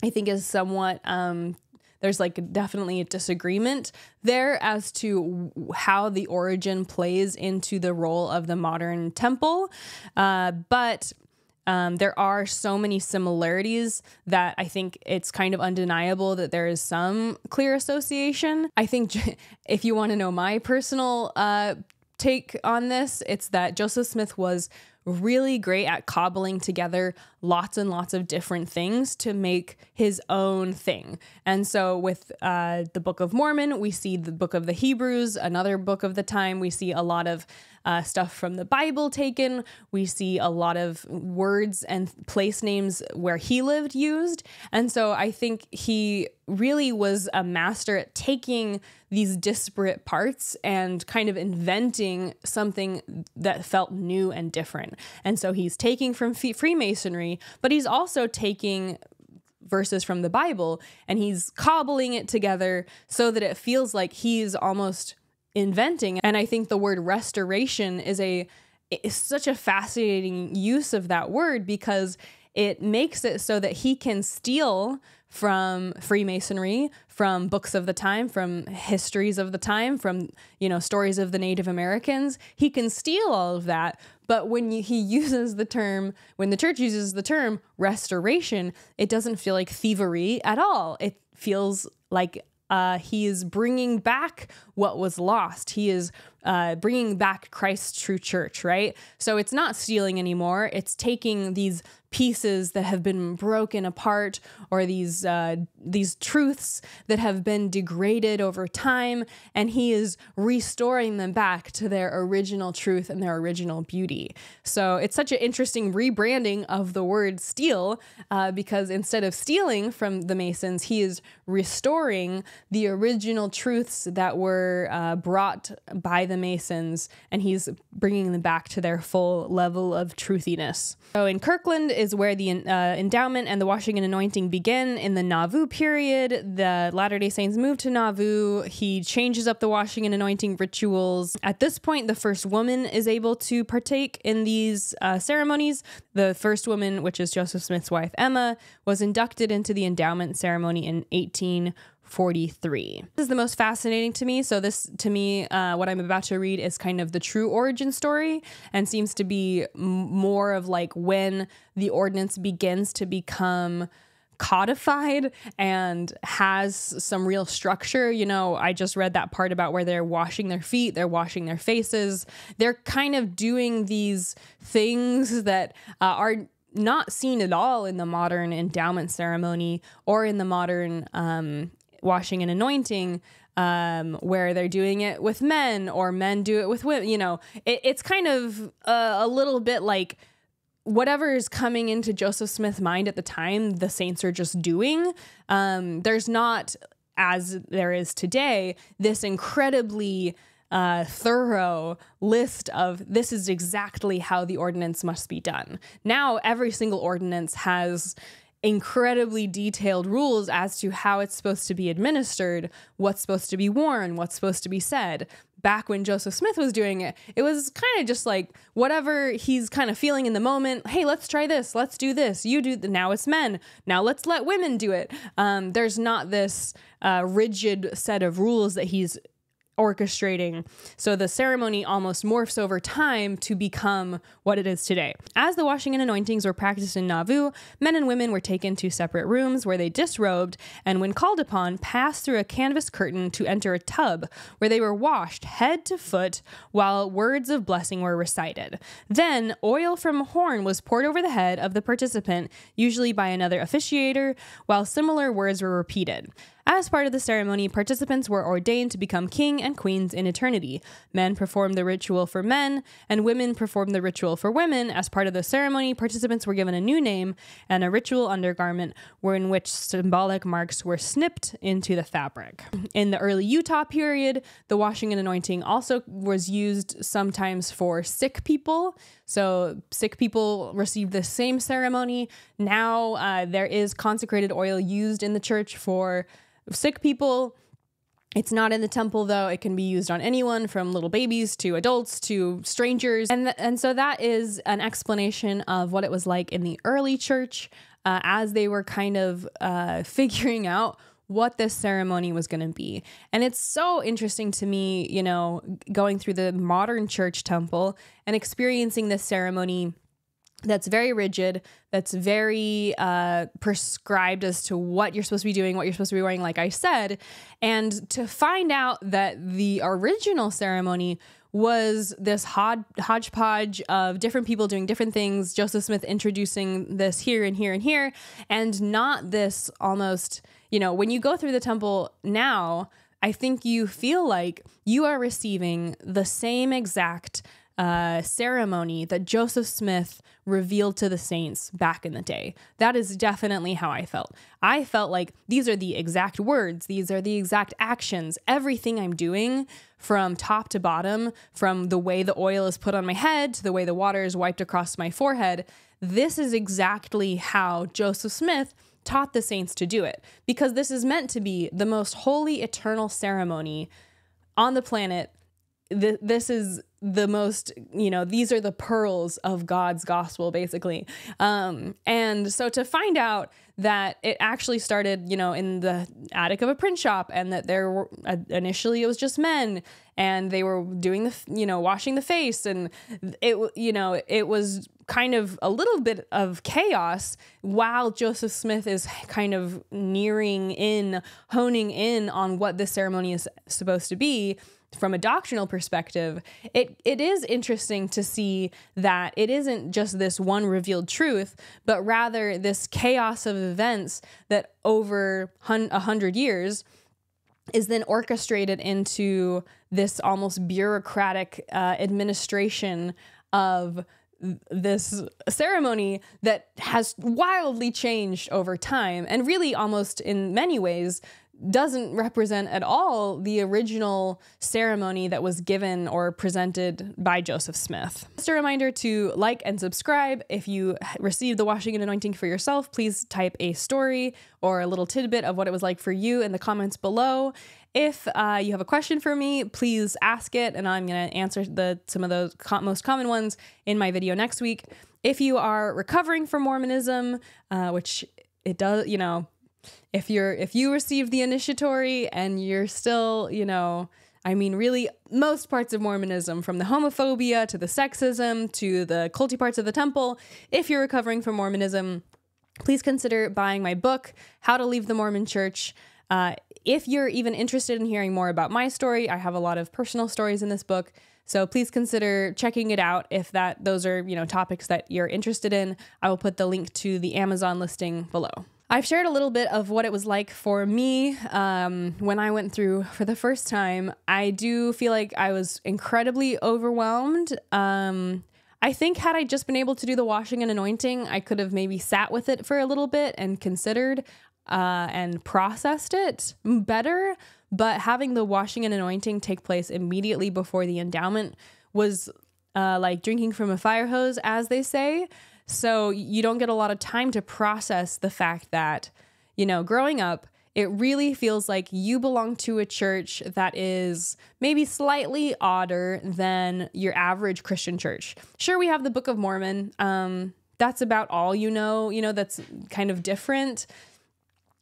I think, is somewhat. Um, there's like definitely a disagreement there as to how the origin plays into the role of the modern temple. Uh, but um, there are so many similarities that I think it's kind of undeniable that there is some clear association. I think if you want to know my personal uh, take on this, it's that Joseph Smith was really great at cobbling together lots and lots of different things to make his own thing. And so, with uh, the Book of Mormon, we see the Book of the Hebrews, another book of the time. We see a lot of uh, stuff from the Bible taken. We see a lot of words and place names where he lived used. And so, I think he really was a master at taking these disparate parts and kind of inventing something that felt new and different. And so he's taking from Freemasonry, but he's also taking verses from the Bible and he's cobbling it together so that it feels like he's almost inventing. And I think the word restoration is a is such a fascinating use of that word because it makes it so that he can steal from Freemasonry, from books of the time, from histories of the time, from you know stories of the Native Americans. He can steal all of that, but when he uses the term, when the church uses the term restoration, it doesn't feel like thievery at all. It feels like uh, he is bringing back what was lost. He is uh, bringing back Christ's true church, right? So it's not stealing anymore. It's taking these pieces that have been broken apart or these uh, these truths that have been degraded over time and he is restoring them back to their original truth and their original beauty. So it's such an interesting rebranding of the word steal uh, because instead of stealing from the masons he is restoring the original truths that were uh, brought by the masons and he's bringing them back to their full level of truthiness. So in kirtland is where the uh, endowment and the washing and anointing begin in the Nauvoo period. The Latter day Saints move to Nauvoo. He changes up the washing and anointing rituals. At this point, the first woman is able to partake in these uh, ceremonies. The first woman, which is Joseph Smith's wife, Emma, was inducted into the endowment ceremony in 18. 43. This is the most fascinating to me. So, this to me, uh, what I'm about to read is kind of the true origin story and seems to be more of like when the ordinance begins to become codified and has some real structure. You know, I just read that part about where they're washing their feet, they're washing their faces. They're kind of doing these things that uh, are not seen at all in the modern endowment ceremony or in the modern um, washing and anointing um, where they're doing it with men or men do it with women. You know, it, it's kind of a, a little bit like whatever is coming into Joseph Smith's mind at the time, the saints are just doing. Um, there's not, as there is today, this incredibly uh, thorough list of this is exactly how the ordinance must be done. Now, every single ordinance has incredibly detailed rules as to how it's supposed to be administered, what's supposed to be worn, what's supposed to be said. Back when Joseph Smith was doing it, it was kind of just like whatever he's kind of feeling in the moment. Hey, let's try this. Let's do this. You do. The now it's men. Now let's let women do it. Um, there's not this uh, rigid set of rules that he's orchestrating. So the ceremony almost morphs over time to become what it is today. As the washing and anointings were practiced in Nauvoo, men and women were taken to separate rooms where they disrobed and, when called upon, passed through a canvas curtain to enter a tub where they were washed head to foot while words of blessing were recited. Then, oil from a horn was poured over the head of the participant, usually by another officiator, while similar words were repeated. As part of the ceremony, participants were ordained to become king and queens in eternity. Men performed the ritual for men, and women performed the ritual for women. As part of the ceremony, participants were given a new name and a ritual undergarment, in which symbolic marks were snipped into the fabric. In the early Utah period, the washing and anointing also was used sometimes for sick people. So sick people received the same ceremony. Now uh, there is consecrated oil used in the church for sick people. It's not in the temple though. It can be used on anyone from little babies to adults to strangers. And th- and so that is an explanation of what it was like in the early church uh, as they were kind of uh, figuring out what this ceremony was going to be. And it's so interesting to me, you know, going through the modern church temple and experiencing this ceremony that's very rigid, that's very uh, prescribed as to what you're supposed to be doing, what you're supposed to be wearing, like I said. And to find out that the original ceremony was this hod- hodgepodge of different people doing different things, Joseph Smith introducing this here and here and here, and not this almost, you know, when you go through the temple now, I think you feel like you are receiving the same exact uh, ceremony that Joseph Smith revealed to the saints back in the day. That is definitely how I felt. I felt like these are the exact words, these are the exact actions. Everything I'm doing from top to bottom, from the way the oil is put on my head to the way the water is wiped across my forehead, this is exactly how Joseph Smith taught the saints to do it because this is meant to be the most holy eternal ceremony on the planet th- this is the most you know these are the pearls of god's gospel basically. Um, and so to find out that it actually started you know in the attic of a print shop and that there were uh, initially it was just men and they were doing the you know washing the face and it you know it was kind of a little bit of chaos while Joseph Smith is kind of nearing in honing in on what this ceremony is supposed to be from a doctrinal perspective, it, it is interesting to see that it isn't just this one revealed truth, but rather this chaos of events that over a hundred years is then orchestrated into this almost bureaucratic uh, administration of this ceremony that has wildly changed over time and really almost in many ways doesn't represent at all the original ceremony that was given or presented by Joseph Smith. Just a reminder to like and subscribe. If you received the washing and anointing for yourself, please type a story or a little tidbit of what it was like for you in the comments below. If uh, you have a question for me, please ask it, and I'm going to answer the some of the co- most common ones in my video next week. If you are recovering from Mormonism, uh, which it does, you know, if you're if you received the initiatory and you're still, you know, I mean, really, most parts of Mormonism, from the homophobia to the sexism to the culty parts of the temple, if you're recovering from Mormonism, please consider buying my book, How to Leave the Mormon Church. Uh, if you're even interested in hearing more about my story, I have a lot of personal stories in this book. So please consider checking it out if that those are, you know, topics that you're interested in. I will put the link to the Amazon listing below. I've shared a little bit of what it was like for me um, when I went through for the first time. I do feel like I was incredibly overwhelmed. Um, I think had I just been able to do the washing and anointing, I could have maybe sat with it for a little bit and considered uh, and processed it better. But having the washing and anointing take place immediately before the endowment was uh, like drinking from a fire hose, as they say. So you don't get a lot of time to process the fact that, you know, growing up, it really feels like you belong to a church that is maybe slightly odder than your average Christian church. Sure, we have the Book of Mormon. Um, that's about all you know, you know, that's kind of different.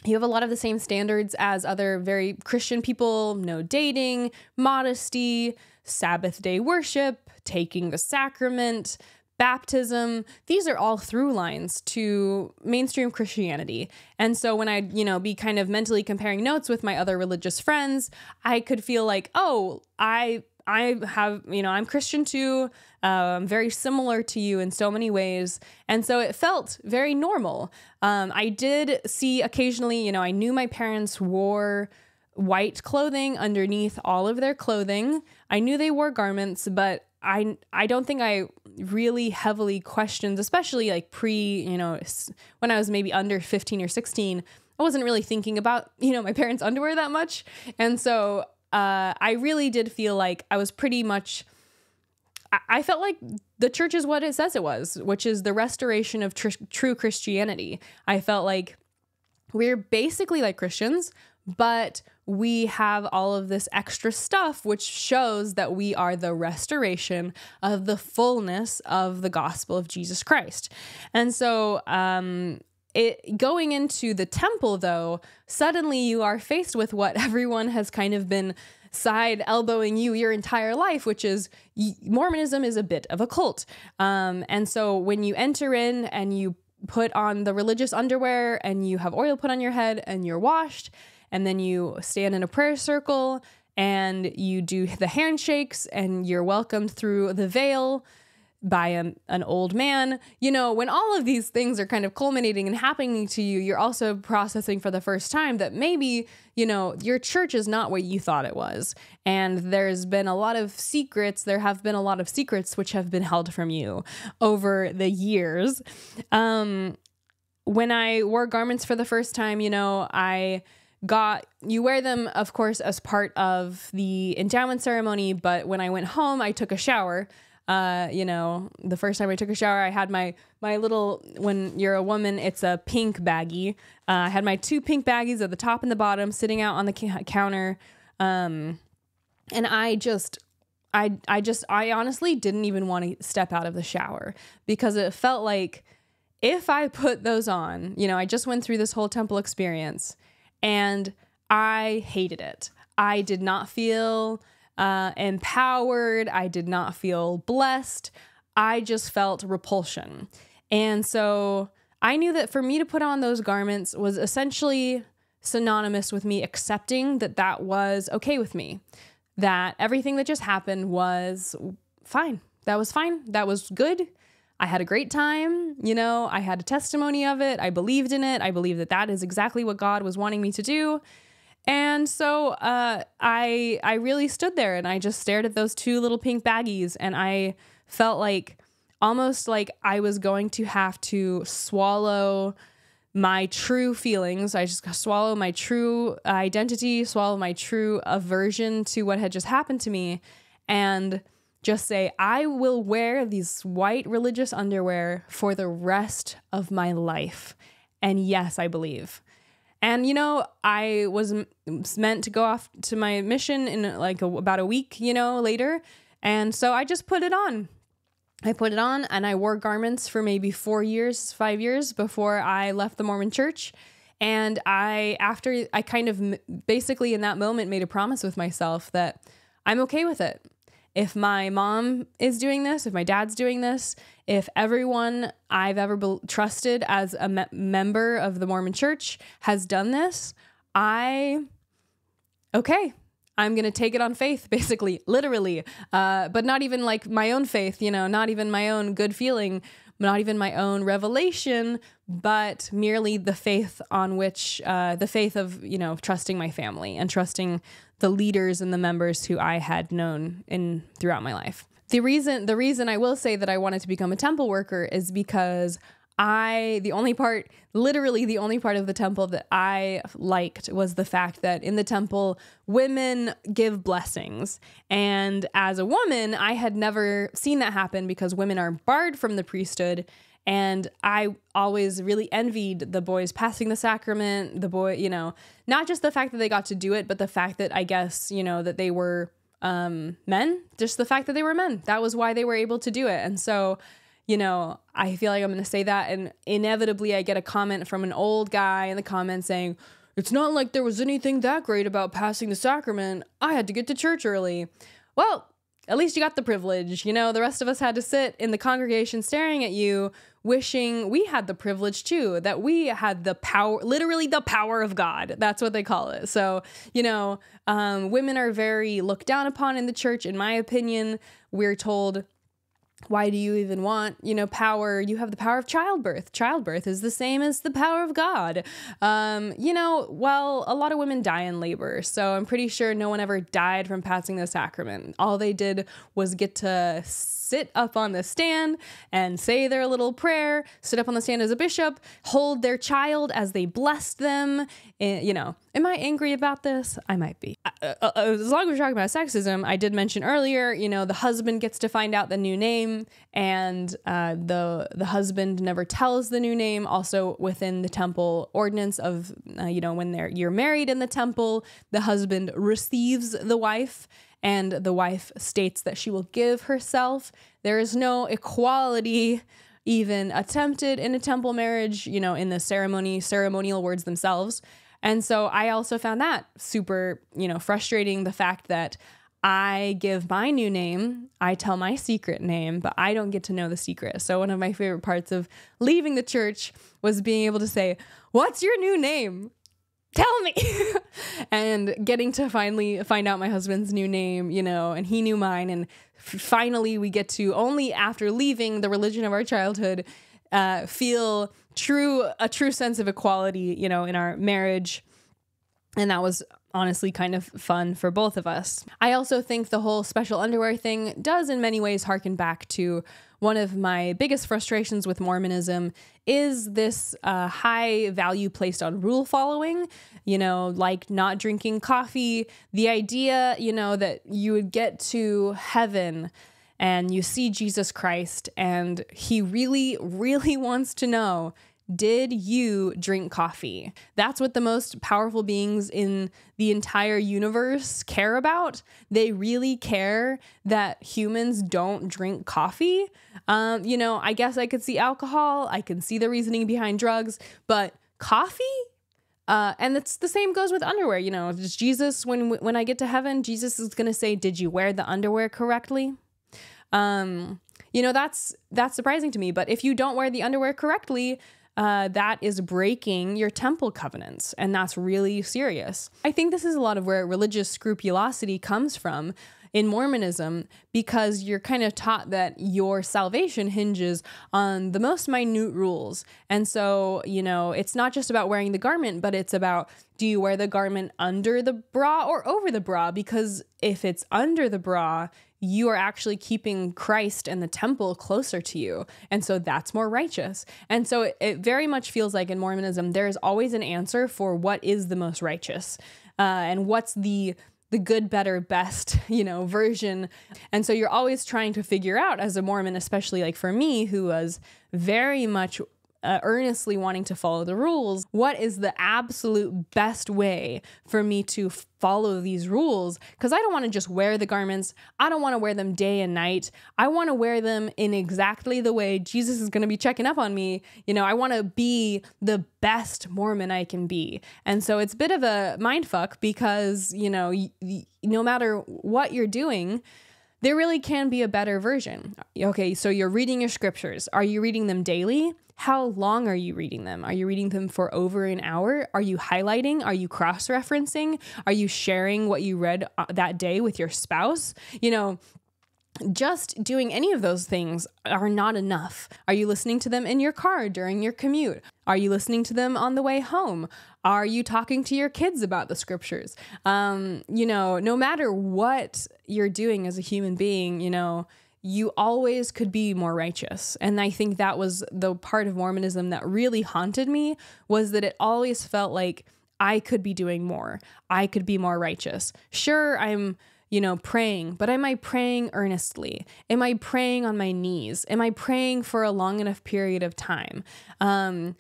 You have a lot of the same standards as other very Christian people no dating, modesty, Sabbath day worship, taking the sacrament, baptism these are all through lines to mainstream christianity and so when i'd you know be kind of mentally comparing notes with my other religious friends i could feel like oh i I have, you know, I'm Christian too. Um, very similar to you in so many ways. And so it felt very normal. Um, I did see occasionally, you know, I knew my parents wore white clothing underneath all of their clothing. I knew they wore garments, but I I don't think I really heavily questioned, especially like pre, you know, when I was maybe under 15 or 16. I wasn't really thinking about, you know, my parents' underwear that much. And so uh, I really did feel like I was pretty much I felt like the church is what it says it was, which is the restoration of tr- true Christianity. I felt like we're basically like Christians, but we have all of this extra stuff, which shows that we are the restoration of the fullness of the gospel of Jesus Christ. And so, um, it, going into the temple, though, suddenly you are faced with what everyone has kind of been side elbowing you your entire life, which is Mormonism is a bit of a cult. Um, and so when you enter in and you put on the religious underwear and you have oil put on your head and you're washed, and then you stand in a prayer circle and you do the handshakes and you're welcomed through the veil by an old man. You know, when all of these things are kind of culminating and happening to you, you're also processing for the first time that maybe, you know, your church is not what you thought it was. And there's been a lot of secrets. There have been a lot of secrets which have been held from you over the years. Um, when I wore garments for the first time, you know, I got you wear them of course as part of the endowment ceremony but when i went home i took a shower. Uh, you know the first time i took a shower i had my my little when you're a woman it's a pink baggie. Uh, i had my two pink baggies at the top and the bottom sitting out on the ca- counter. Um, and i just i i just i honestly didn't even want to step out of the shower because it felt like if i put those on you know i just went through this whole temple experience and I hated it. I did not feel uh, empowered. I did not feel blessed. I just felt repulsion. And so I knew that for me to put on those garments was essentially synonymous with me accepting that that was okay with me, that everything that just happened was fine. That was fine. That was good. I had a great time. You know, I had a testimony of it. I believed in it. I believe that that is exactly what God was wanting me to do. And so uh, I I really stood there and I just stared at those two little pink baggies and I felt like almost like I was going to have to swallow my true feelings. I just swallow my true identity, swallow my true aversion to what had just happened to me, and just say, I will wear these white religious underwear for the rest of my life. And yes, I believe. And you know, I was meant to go off to my mission in like a, about a week, you know, later. And so I just put it on. I put it on and I wore garments for maybe four years, five years before I left the Mormon church. And I, after I kind of basically in that moment made a promise with myself that I'm okay with it if my mom is doing this, if my dad's doing this, if everyone I've ever be- trusted as a me- member of the Mormon church has done this, I, okay, I'm going to take it on faith, basically, literally, uh, but not even like my own faith, you know, not even my own good feeling, not even my own revelation, but merely the faith on which, uh, the faith of, you know, trusting my family and trusting the leaders and the members who I had known in throughout my life. The reason the reason I will say that I wanted to become a temple worker is because I the only part literally the only part of the temple that I liked was the fact that in the temple women give blessings and as a woman I had never seen that happen because women are barred from the priesthood and I always really envied the boys passing the sacrament, the boy, you know, not just the fact that they got to do it, but the fact that I guess, you know, that they were um, men, just the fact that they were men. That was why they were able to do it. And so, you know, I feel like I'm going to say that. And inevitably, I get a comment from an old guy in the comments saying, it's not like there was anything that great about passing the sacrament. I had to get to church early. Well, at least you got the privilege. You know, the rest of us had to sit in the congregation staring at you, wishing we had the privilege too, that we had the power, literally the power of God. That's what they call it. So, you know, um, women are very looked down upon in the church, in my opinion. We're told why do you even want you know power? You have the power of childbirth. Childbirth is the same as the power of god. Um, you know well a lot of women die in labor so i'm pretty sure no one ever died from passing the sacrament. All they did was get to sit up on the stand and say their little prayer sit up on the stand as a bishop hold their child as they blessed them. And, you know Am I angry about this? I might be. Uh, uh, as long as we're talking about sexism, I did mention earlier, you know, the husband gets to find out the new name, and uh, the the husband never tells the new name. Also, within the temple ordinance of, uh, you know, when they're you're married in the temple, the husband receives the wife, and the wife states that she will give herself. There is no equality even attempted in a temple marriage, you know, in the ceremony, ceremonial words themselves. And so I also found that super, you know, frustrating the fact that I give my new name, I tell my secret name, but I don't get to know the secret. So one of my favorite parts of leaving the church was being able to say, "What's your new name?" Tell me. and getting to finally find out my husband's new name, you know, and he knew mine and finally we get to only after leaving the religion of our childhood uh, feel true a true sense of equality, you know, in our marriage. And that was honestly kind of fun for both of us. I also think the whole special underwear thing does in many ways harken back to one of my biggest frustrations with Mormonism is this uh, high value placed on rule following, you know, like not drinking coffee. The idea, you know, that you would get to heaven and you see Jesus Christ, and he really, really wants to know did you drink coffee? That's what the most powerful beings in the entire universe care about. They really care that humans don't drink coffee. Um, you know, I guess I could see alcohol, I can see the reasoning behind drugs, but coffee? Uh, and it's the same goes with underwear. You know, Jesus when when I get to heaven, Jesus is gonna say, "Did you wear the underwear correctly?" Um, you know, that's that's surprising to me. But if you don't wear the underwear correctly, uh, that is breaking your temple covenants, and that's really serious. I think this is a lot of where religious scrupulosity comes from in Mormonism because you're kind of taught that your salvation hinges on the most minute rules. And so, you know, it's not just about wearing the garment, but it's about do you wear the garment under the bra or over the bra? Because if it's under the bra, you are actually keeping Christ and the temple closer to you. And so that's more righteous. And so it, it very much feels like in Mormonism, there is always an answer for what is the most righteous uh, and what's the the good, better, best, you know, version. And so you're always trying to figure out as a Mormon, especially like for me, who was very much uh, earnestly wanting to follow the rules, what is the absolute best way for me to follow these rules? Because I don't want to just wear the garments, I don't want to wear them day and night. I want to wear them in exactly the way Jesus is going to be checking up on me. You know, I want to be the best Mormon I can be. And so it's a bit of a mind fuck because, you know, no matter what you're doing, there really can be a better version. Okay, so you're reading your scriptures. Are you reading them daily? How long are you reading them? Are you reading them for over an hour? Are you highlighting? Are you cross referencing? Are you sharing what you read uh, that day with your spouse? You know, just doing any of those things are not enough. Are you listening to them in your car during your commute? Are you listening to them on the way home? Are you talking to your kids about the scriptures? Um, you know, no matter what you're doing as a human being, you know, you always could be more righteous. And I think that was the part of Mormonism that really haunted me was that it always felt like I could be doing more. I could be more righteous. Sure, I'm you know, praying, but am I praying earnestly? Am I praying on my knees? Am I praying for a long enough period of time? Um,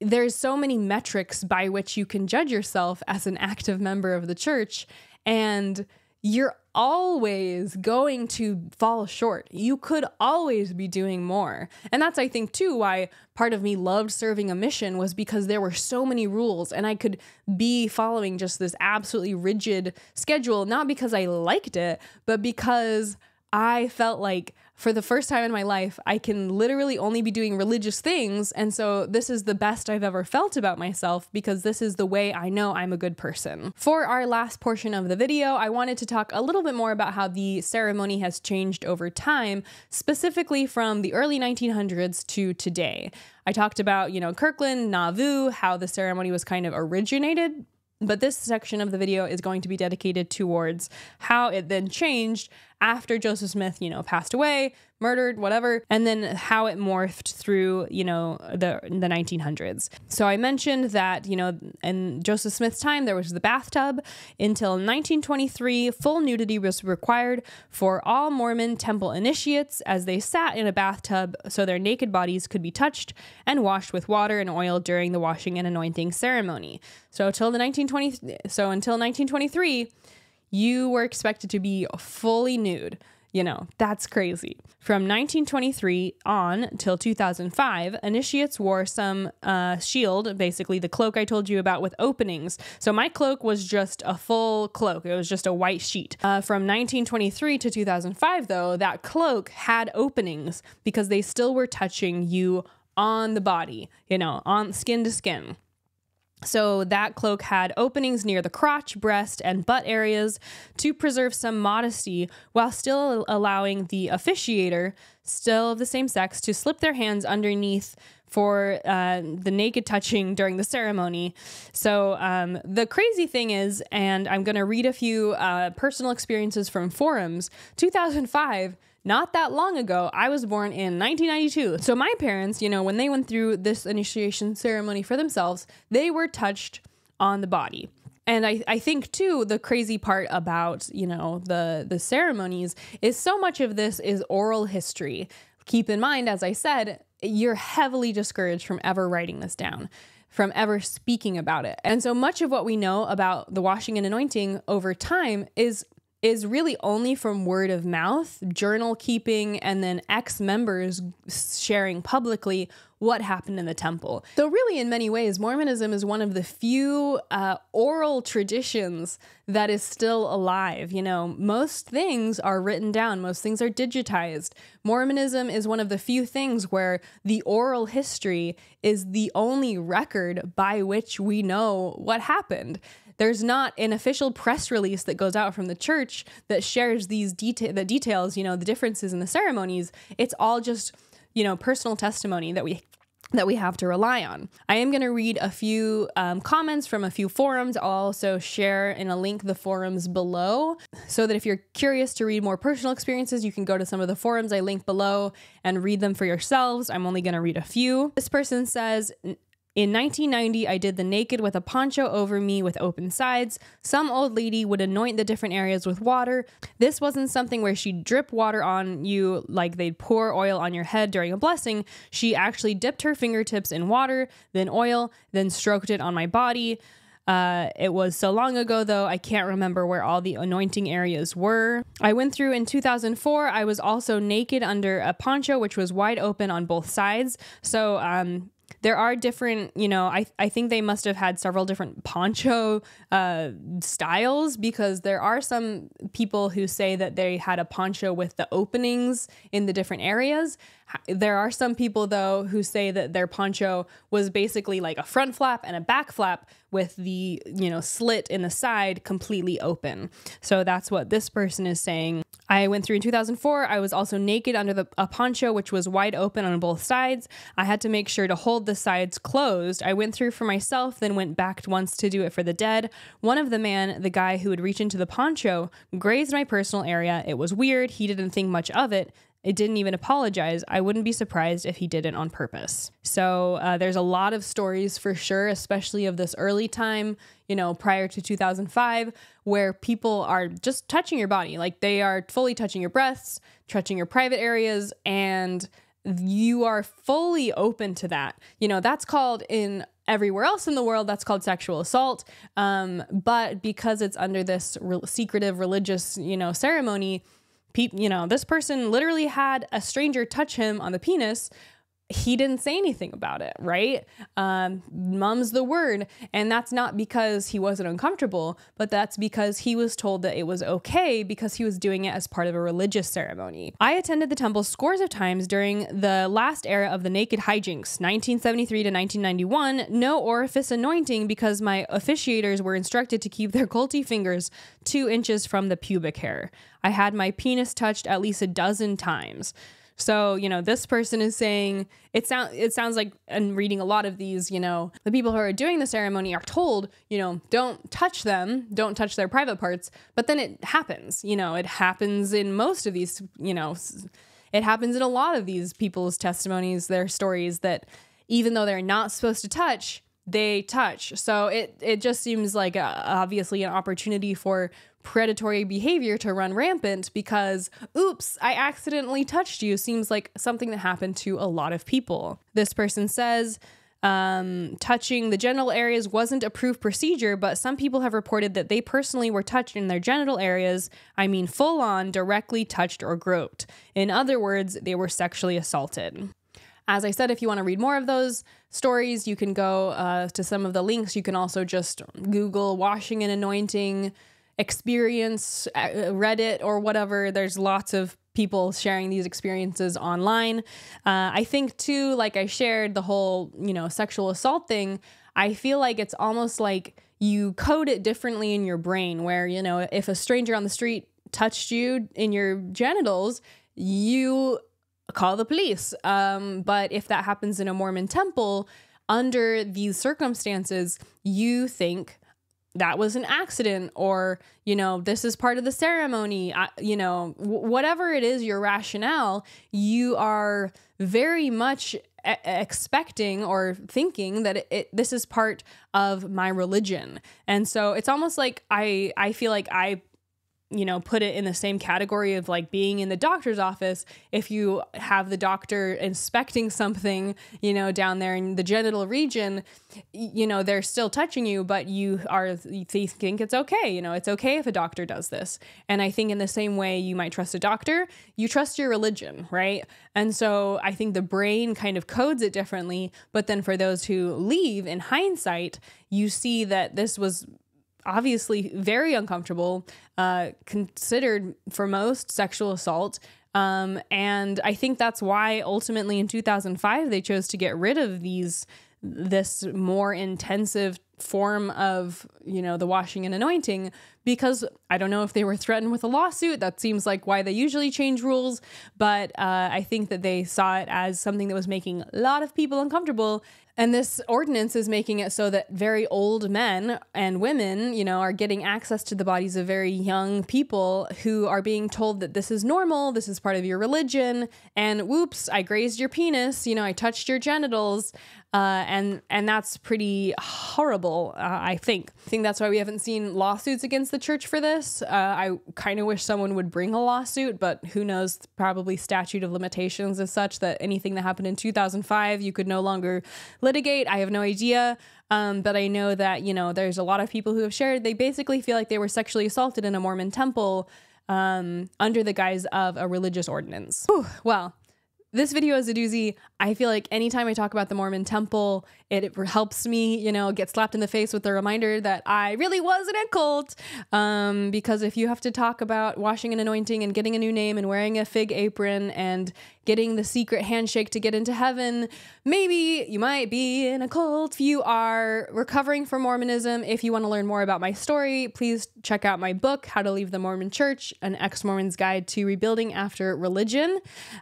there's so many metrics by which you can judge yourself as an active member of the church. And you're always going to fall short. You could always be doing more. And that's, I think, too, why part of me loved serving a mission was because there were so many rules and I could be following just this absolutely rigid schedule, not because I liked it, but because I felt like for the first time in my life, I can literally only be doing religious things. And so this is the best I've ever felt about myself because this is the way I know I'm a good person. For our last portion of the video, I wanted to talk a little bit more about how the ceremony has changed over time, specifically from the early 1900s to today. I talked about, you know, Kirtland, Nauvoo, how the ceremony was kind of originated but this section of the video is going to be dedicated towards how it then changed after Joseph Smith, you know, passed away, murdered, whatever, and then how it morphed through, you know, the the 1900s. So I mentioned that, you know, in Joseph Smith's time there was the bathtub until 1923 full nudity was required for all Mormon temple initiates as they sat in a bathtub so their naked bodies could be touched and washed with water and oil during the washing and anointing ceremony. So until the 1920 so until 1923 you were expected to be fully nude. You know, that's crazy. From 1923 on till 2005, initiates wore some uh, shield, basically the cloak I told you about with openings. So my cloak was just a full cloak, it was just a white sheet. Uh, from 1923 to 2005, though, that cloak had openings because they still were touching you on the body, you know, on skin to skin. So that cloak had openings near the crotch, breast, and butt areas to preserve some modesty while still allowing the officiator, still of the same sex, to slip their hands underneath for uh, the naked touching during the ceremony. So um, the crazy thing is, and I'm going to read a few uh, personal experiences from forums. 2005 not that long ago. I was born in 1992. So my parents, you know, when they went through this initiation ceremony for themselves, they were touched on the body. And I, I think too the crazy part about you know the the ceremonies is so much of this is oral history. Keep in mind, as I said, you're heavily discouraged from ever writing this down from ever speaking about it. And so much of what we know about the washing and anointing over time is is really only from word of mouth, journal keeping, and then ex members sharing publicly what happened in the temple. So, really, in many ways, Mormonism is one of the few uh, oral traditions that is still alive. You know, most things are written down, most things are digitized. Mormonism is one of the few things where the oral history is the only record by which we know what happened there's not an official press release that goes out from the church that shares these detail the details, you know, the differences in the ceremonies. It's all just, you know, personal testimony that we that we have to rely on. I am going to read a few um, comments from a few forums. I'll also share in a link the forums below so that if you're curious to read more personal experiences, you can go to some of the forums I link below and read them for yourselves. I'm only going to read a few. This person says, in 1990, I did the naked with a poncho over me with open sides. Some old lady would anoint the different areas with water. This wasn't something where she'd drip water on you like they'd pour oil on your head during a blessing. She actually dipped her fingertips in water, then oil, then stroked it on my body. Uh, it was so long ago, though, I can't remember where all the anointing areas were. I went through in 2004. I was also naked under a poncho, which was wide open on both sides. So, um, there are different, you know, I, I think they must have had several different poncho uh, styles because there are some people who say that they had a poncho with the openings in the different areas. There are some people, though, who say that their poncho was basically like a front flap and a back flap with the, you know, slit in the side completely open. So that's what this person is saying. I went through in 2004. I was also naked under the, a poncho, which was wide open on both sides. I had to make sure to hold the sides closed. I went through for myself, then went back once to do it for the dead. One of the man, the guy who would reach into the poncho, grazed my personal area. It was weird. He didn't think much of it. It didn't even apologize. I wouldn't be surprised if he did it on purpose. So uh, there's a lot of stories for sure, especially of this early time, you know, prior to 2005, where people are just touching your body. Like they are fully touching your breasts, touching your private areas, and you are fully open to that. You know, that's called in everywhere else in the world that's called sexual assault um, but because it's under this re- secretive religious you know ceremony you know, this person literally had a stranger touch him on the penis he didn't say anything about it, right? Um, mum's the word. And that's not because he wasn't uncomfortable, but that's because he was told that it was okay because he was doing it as part of a religious ceremony. I attended the temple scores of times during the last era of the naked hijinks, 1973 to 1991. No orifice anointing because my officiators were instructed to keep their culty fingers two inches from the pubic hair. I had my penis touched at least a dozen times. So, you know, this person is saying it sounds it sounds like and reading a lot of these, you know, the people who are doing the ceremony are told, you know, don't touch them, don't touch their private parts, but then it happens. You know, it happens in most of these, you know, it happens in a lot of these people's testimonies, their stories that even though they're not supposed to touch, they touch. So it it just seems like a, obviously an opportunity for predatory behavior to run rampant because, oops, I accidentally touched you seems like something that happened to a lot of people. This person says, um, touching the genital areas wasn't a proof procedure, but some people have reported that they personally were touched in their genital areas. I mean, full on, directly touched or groped. In other words, they were sexually assaulted. As I said, if you want to read more of those stories, you can go uh, to some of the links. You can also just Google washing and anointing experience, uh, Reddit or whatever. There's lots of people sharing these experiences online. Uh, I think too, like I shared the whole, you know, sexual assault thing. I feel like it's almost like you code it differently in your brain, where, you know, if a stranger on the street touched you in your genitals, you call the police. Um, but if that happens in a Mormon temple, under these circumstances, you think, that was an accident or you know this is part of the ceremony I, you know w- whatever it is your rationale you are very much e- expecting or thinking that it, it, this is part of my religion. And so it's almost like i i feel like i you know, put it in the same category of like being in the doctor's office. If you have the doctor inspecting something, you know, down there in the genital region, you know, they're still touching you, but you are, you think it's okay. You know, it's okay if a doctor does this. And I think in the same way you might trust a doctor, you trust your religion, right? And so I think the brain kind of codes it differently. But then for those who leave in hindsight, you see that this was obviously very uncomfortable, uh, considered for most sexual assault. Um, and I think that's why ultimately in 2005 they chose to get rid of these this more intensive form of you know the washing and anointing because i don't know if they were threatened with a lawsuit that seems like why they usually change rules but uh, i think that they saw it as something that was making a lot of people uncomfortable and this ordinance is making it so that very old men and women, you know, are getting access to the bodies of very young people who are being told that this is normal, this is part of your religion, and whoops, I grazed your penis, you know, I touched your genitals. Uh, and and that's pretty horrible. Uh, I think. I think that's why we haven't seen lawsuits against the church for this. Uh, I kind of wish someone would bring a lawsuit, but who knows? Probably statute of limitations is such that anything that happened in 2005 you could no longer litigate. I have no idea. Um, but I know that you know there's a lot of people who have shared. They basically feel like they were sexually assaulted in a Mormon temple um, under the guise of a religious ordinance. Whew, well, this video is a doozy. I feel like anytime I talk about the Mormon temple, it, it, helps me, you know, get slapped in the face with the reminder that I really was in a cult. Um, because if you have to talk about washing and anointing and getting a new name and wearing a fig apron and getting the secret handshake to get into heaven, maybe you might be in a cult. If you are recovering from Mormonism, if you want to learn more about my story, please check out my book, How to Leave the Mormon Church An Ex Mormon's Guide to Rebuilding After Religion.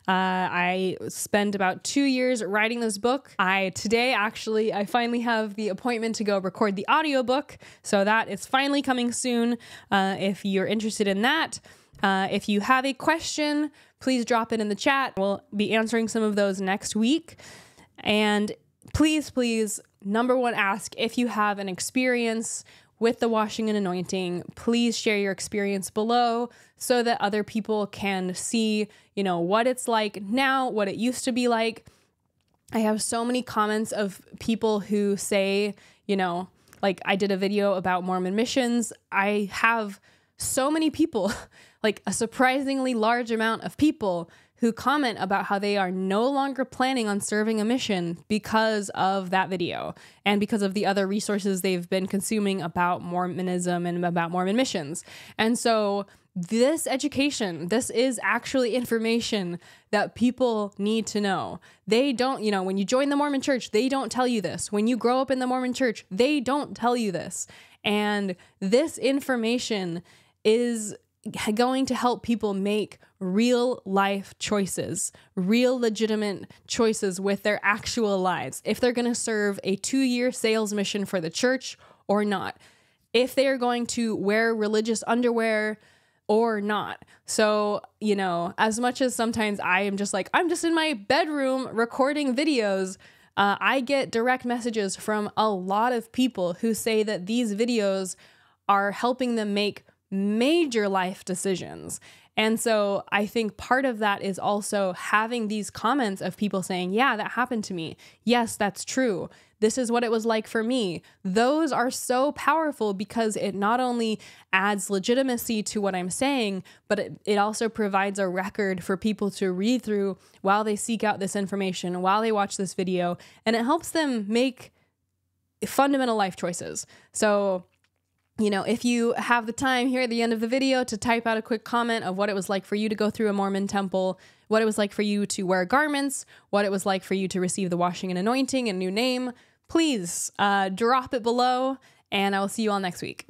Uh, I spent about two years writing this book. I today actually I finally have the appointment to go record the audiobook, so that is finally coming soon. Uh, if you're interested in that, uh, if you have a question, please drop it in the chat. We'll be answering some of those next week. And please, please, number one, ask if you have an experience with the washing and anointing. Please share your experience below so that other people can see, you know, what it's like now, what it used to be like. I have so many comments of people who say, you know, like I did a video about Mormon missions. I have so many people, like a surprisingly large amount of people who comment about how they are no longer planning on serving a mission because of that video and because of the other resources they've been consuming about Mormonism and about Mormon missions. And so this education, this is actually information that people need to know. They don't, you know, when you join the Mormon church, they don't tell you this. When you grow up in the Mormon church, they don't tell you this. And this information is going to help people make real life choices, real legitimate choices with their actual lives. If they're going to serve a two year sales mission for the church or not, if they are going to wear religious underwear or not. So, you know, as much as sometimes I am just like, I'm just in my bedroom recording videos, uh, I get direct messages from a lot of people who say that these videos are helping them make major life decisions. And so I think part of that is also having these comments of people saying, Yeah, that happened to me. Yes, that's true. This is what it was like for me. Those are so powerful because it not only adds legitimacy to what I'm saying, but it, it also provides a record for people to read through while they seek out this information, while they watch this video, and it helps them make fundamental life choices. So, you know, if you have the time here at the end of the video to type out a quick comment of what it was like for you to go through a Mormon temple, what it was like for you to wear garments, what it was like for you to receive the washing and anointing and new name, please uh, drop it below, and I will see you all next week.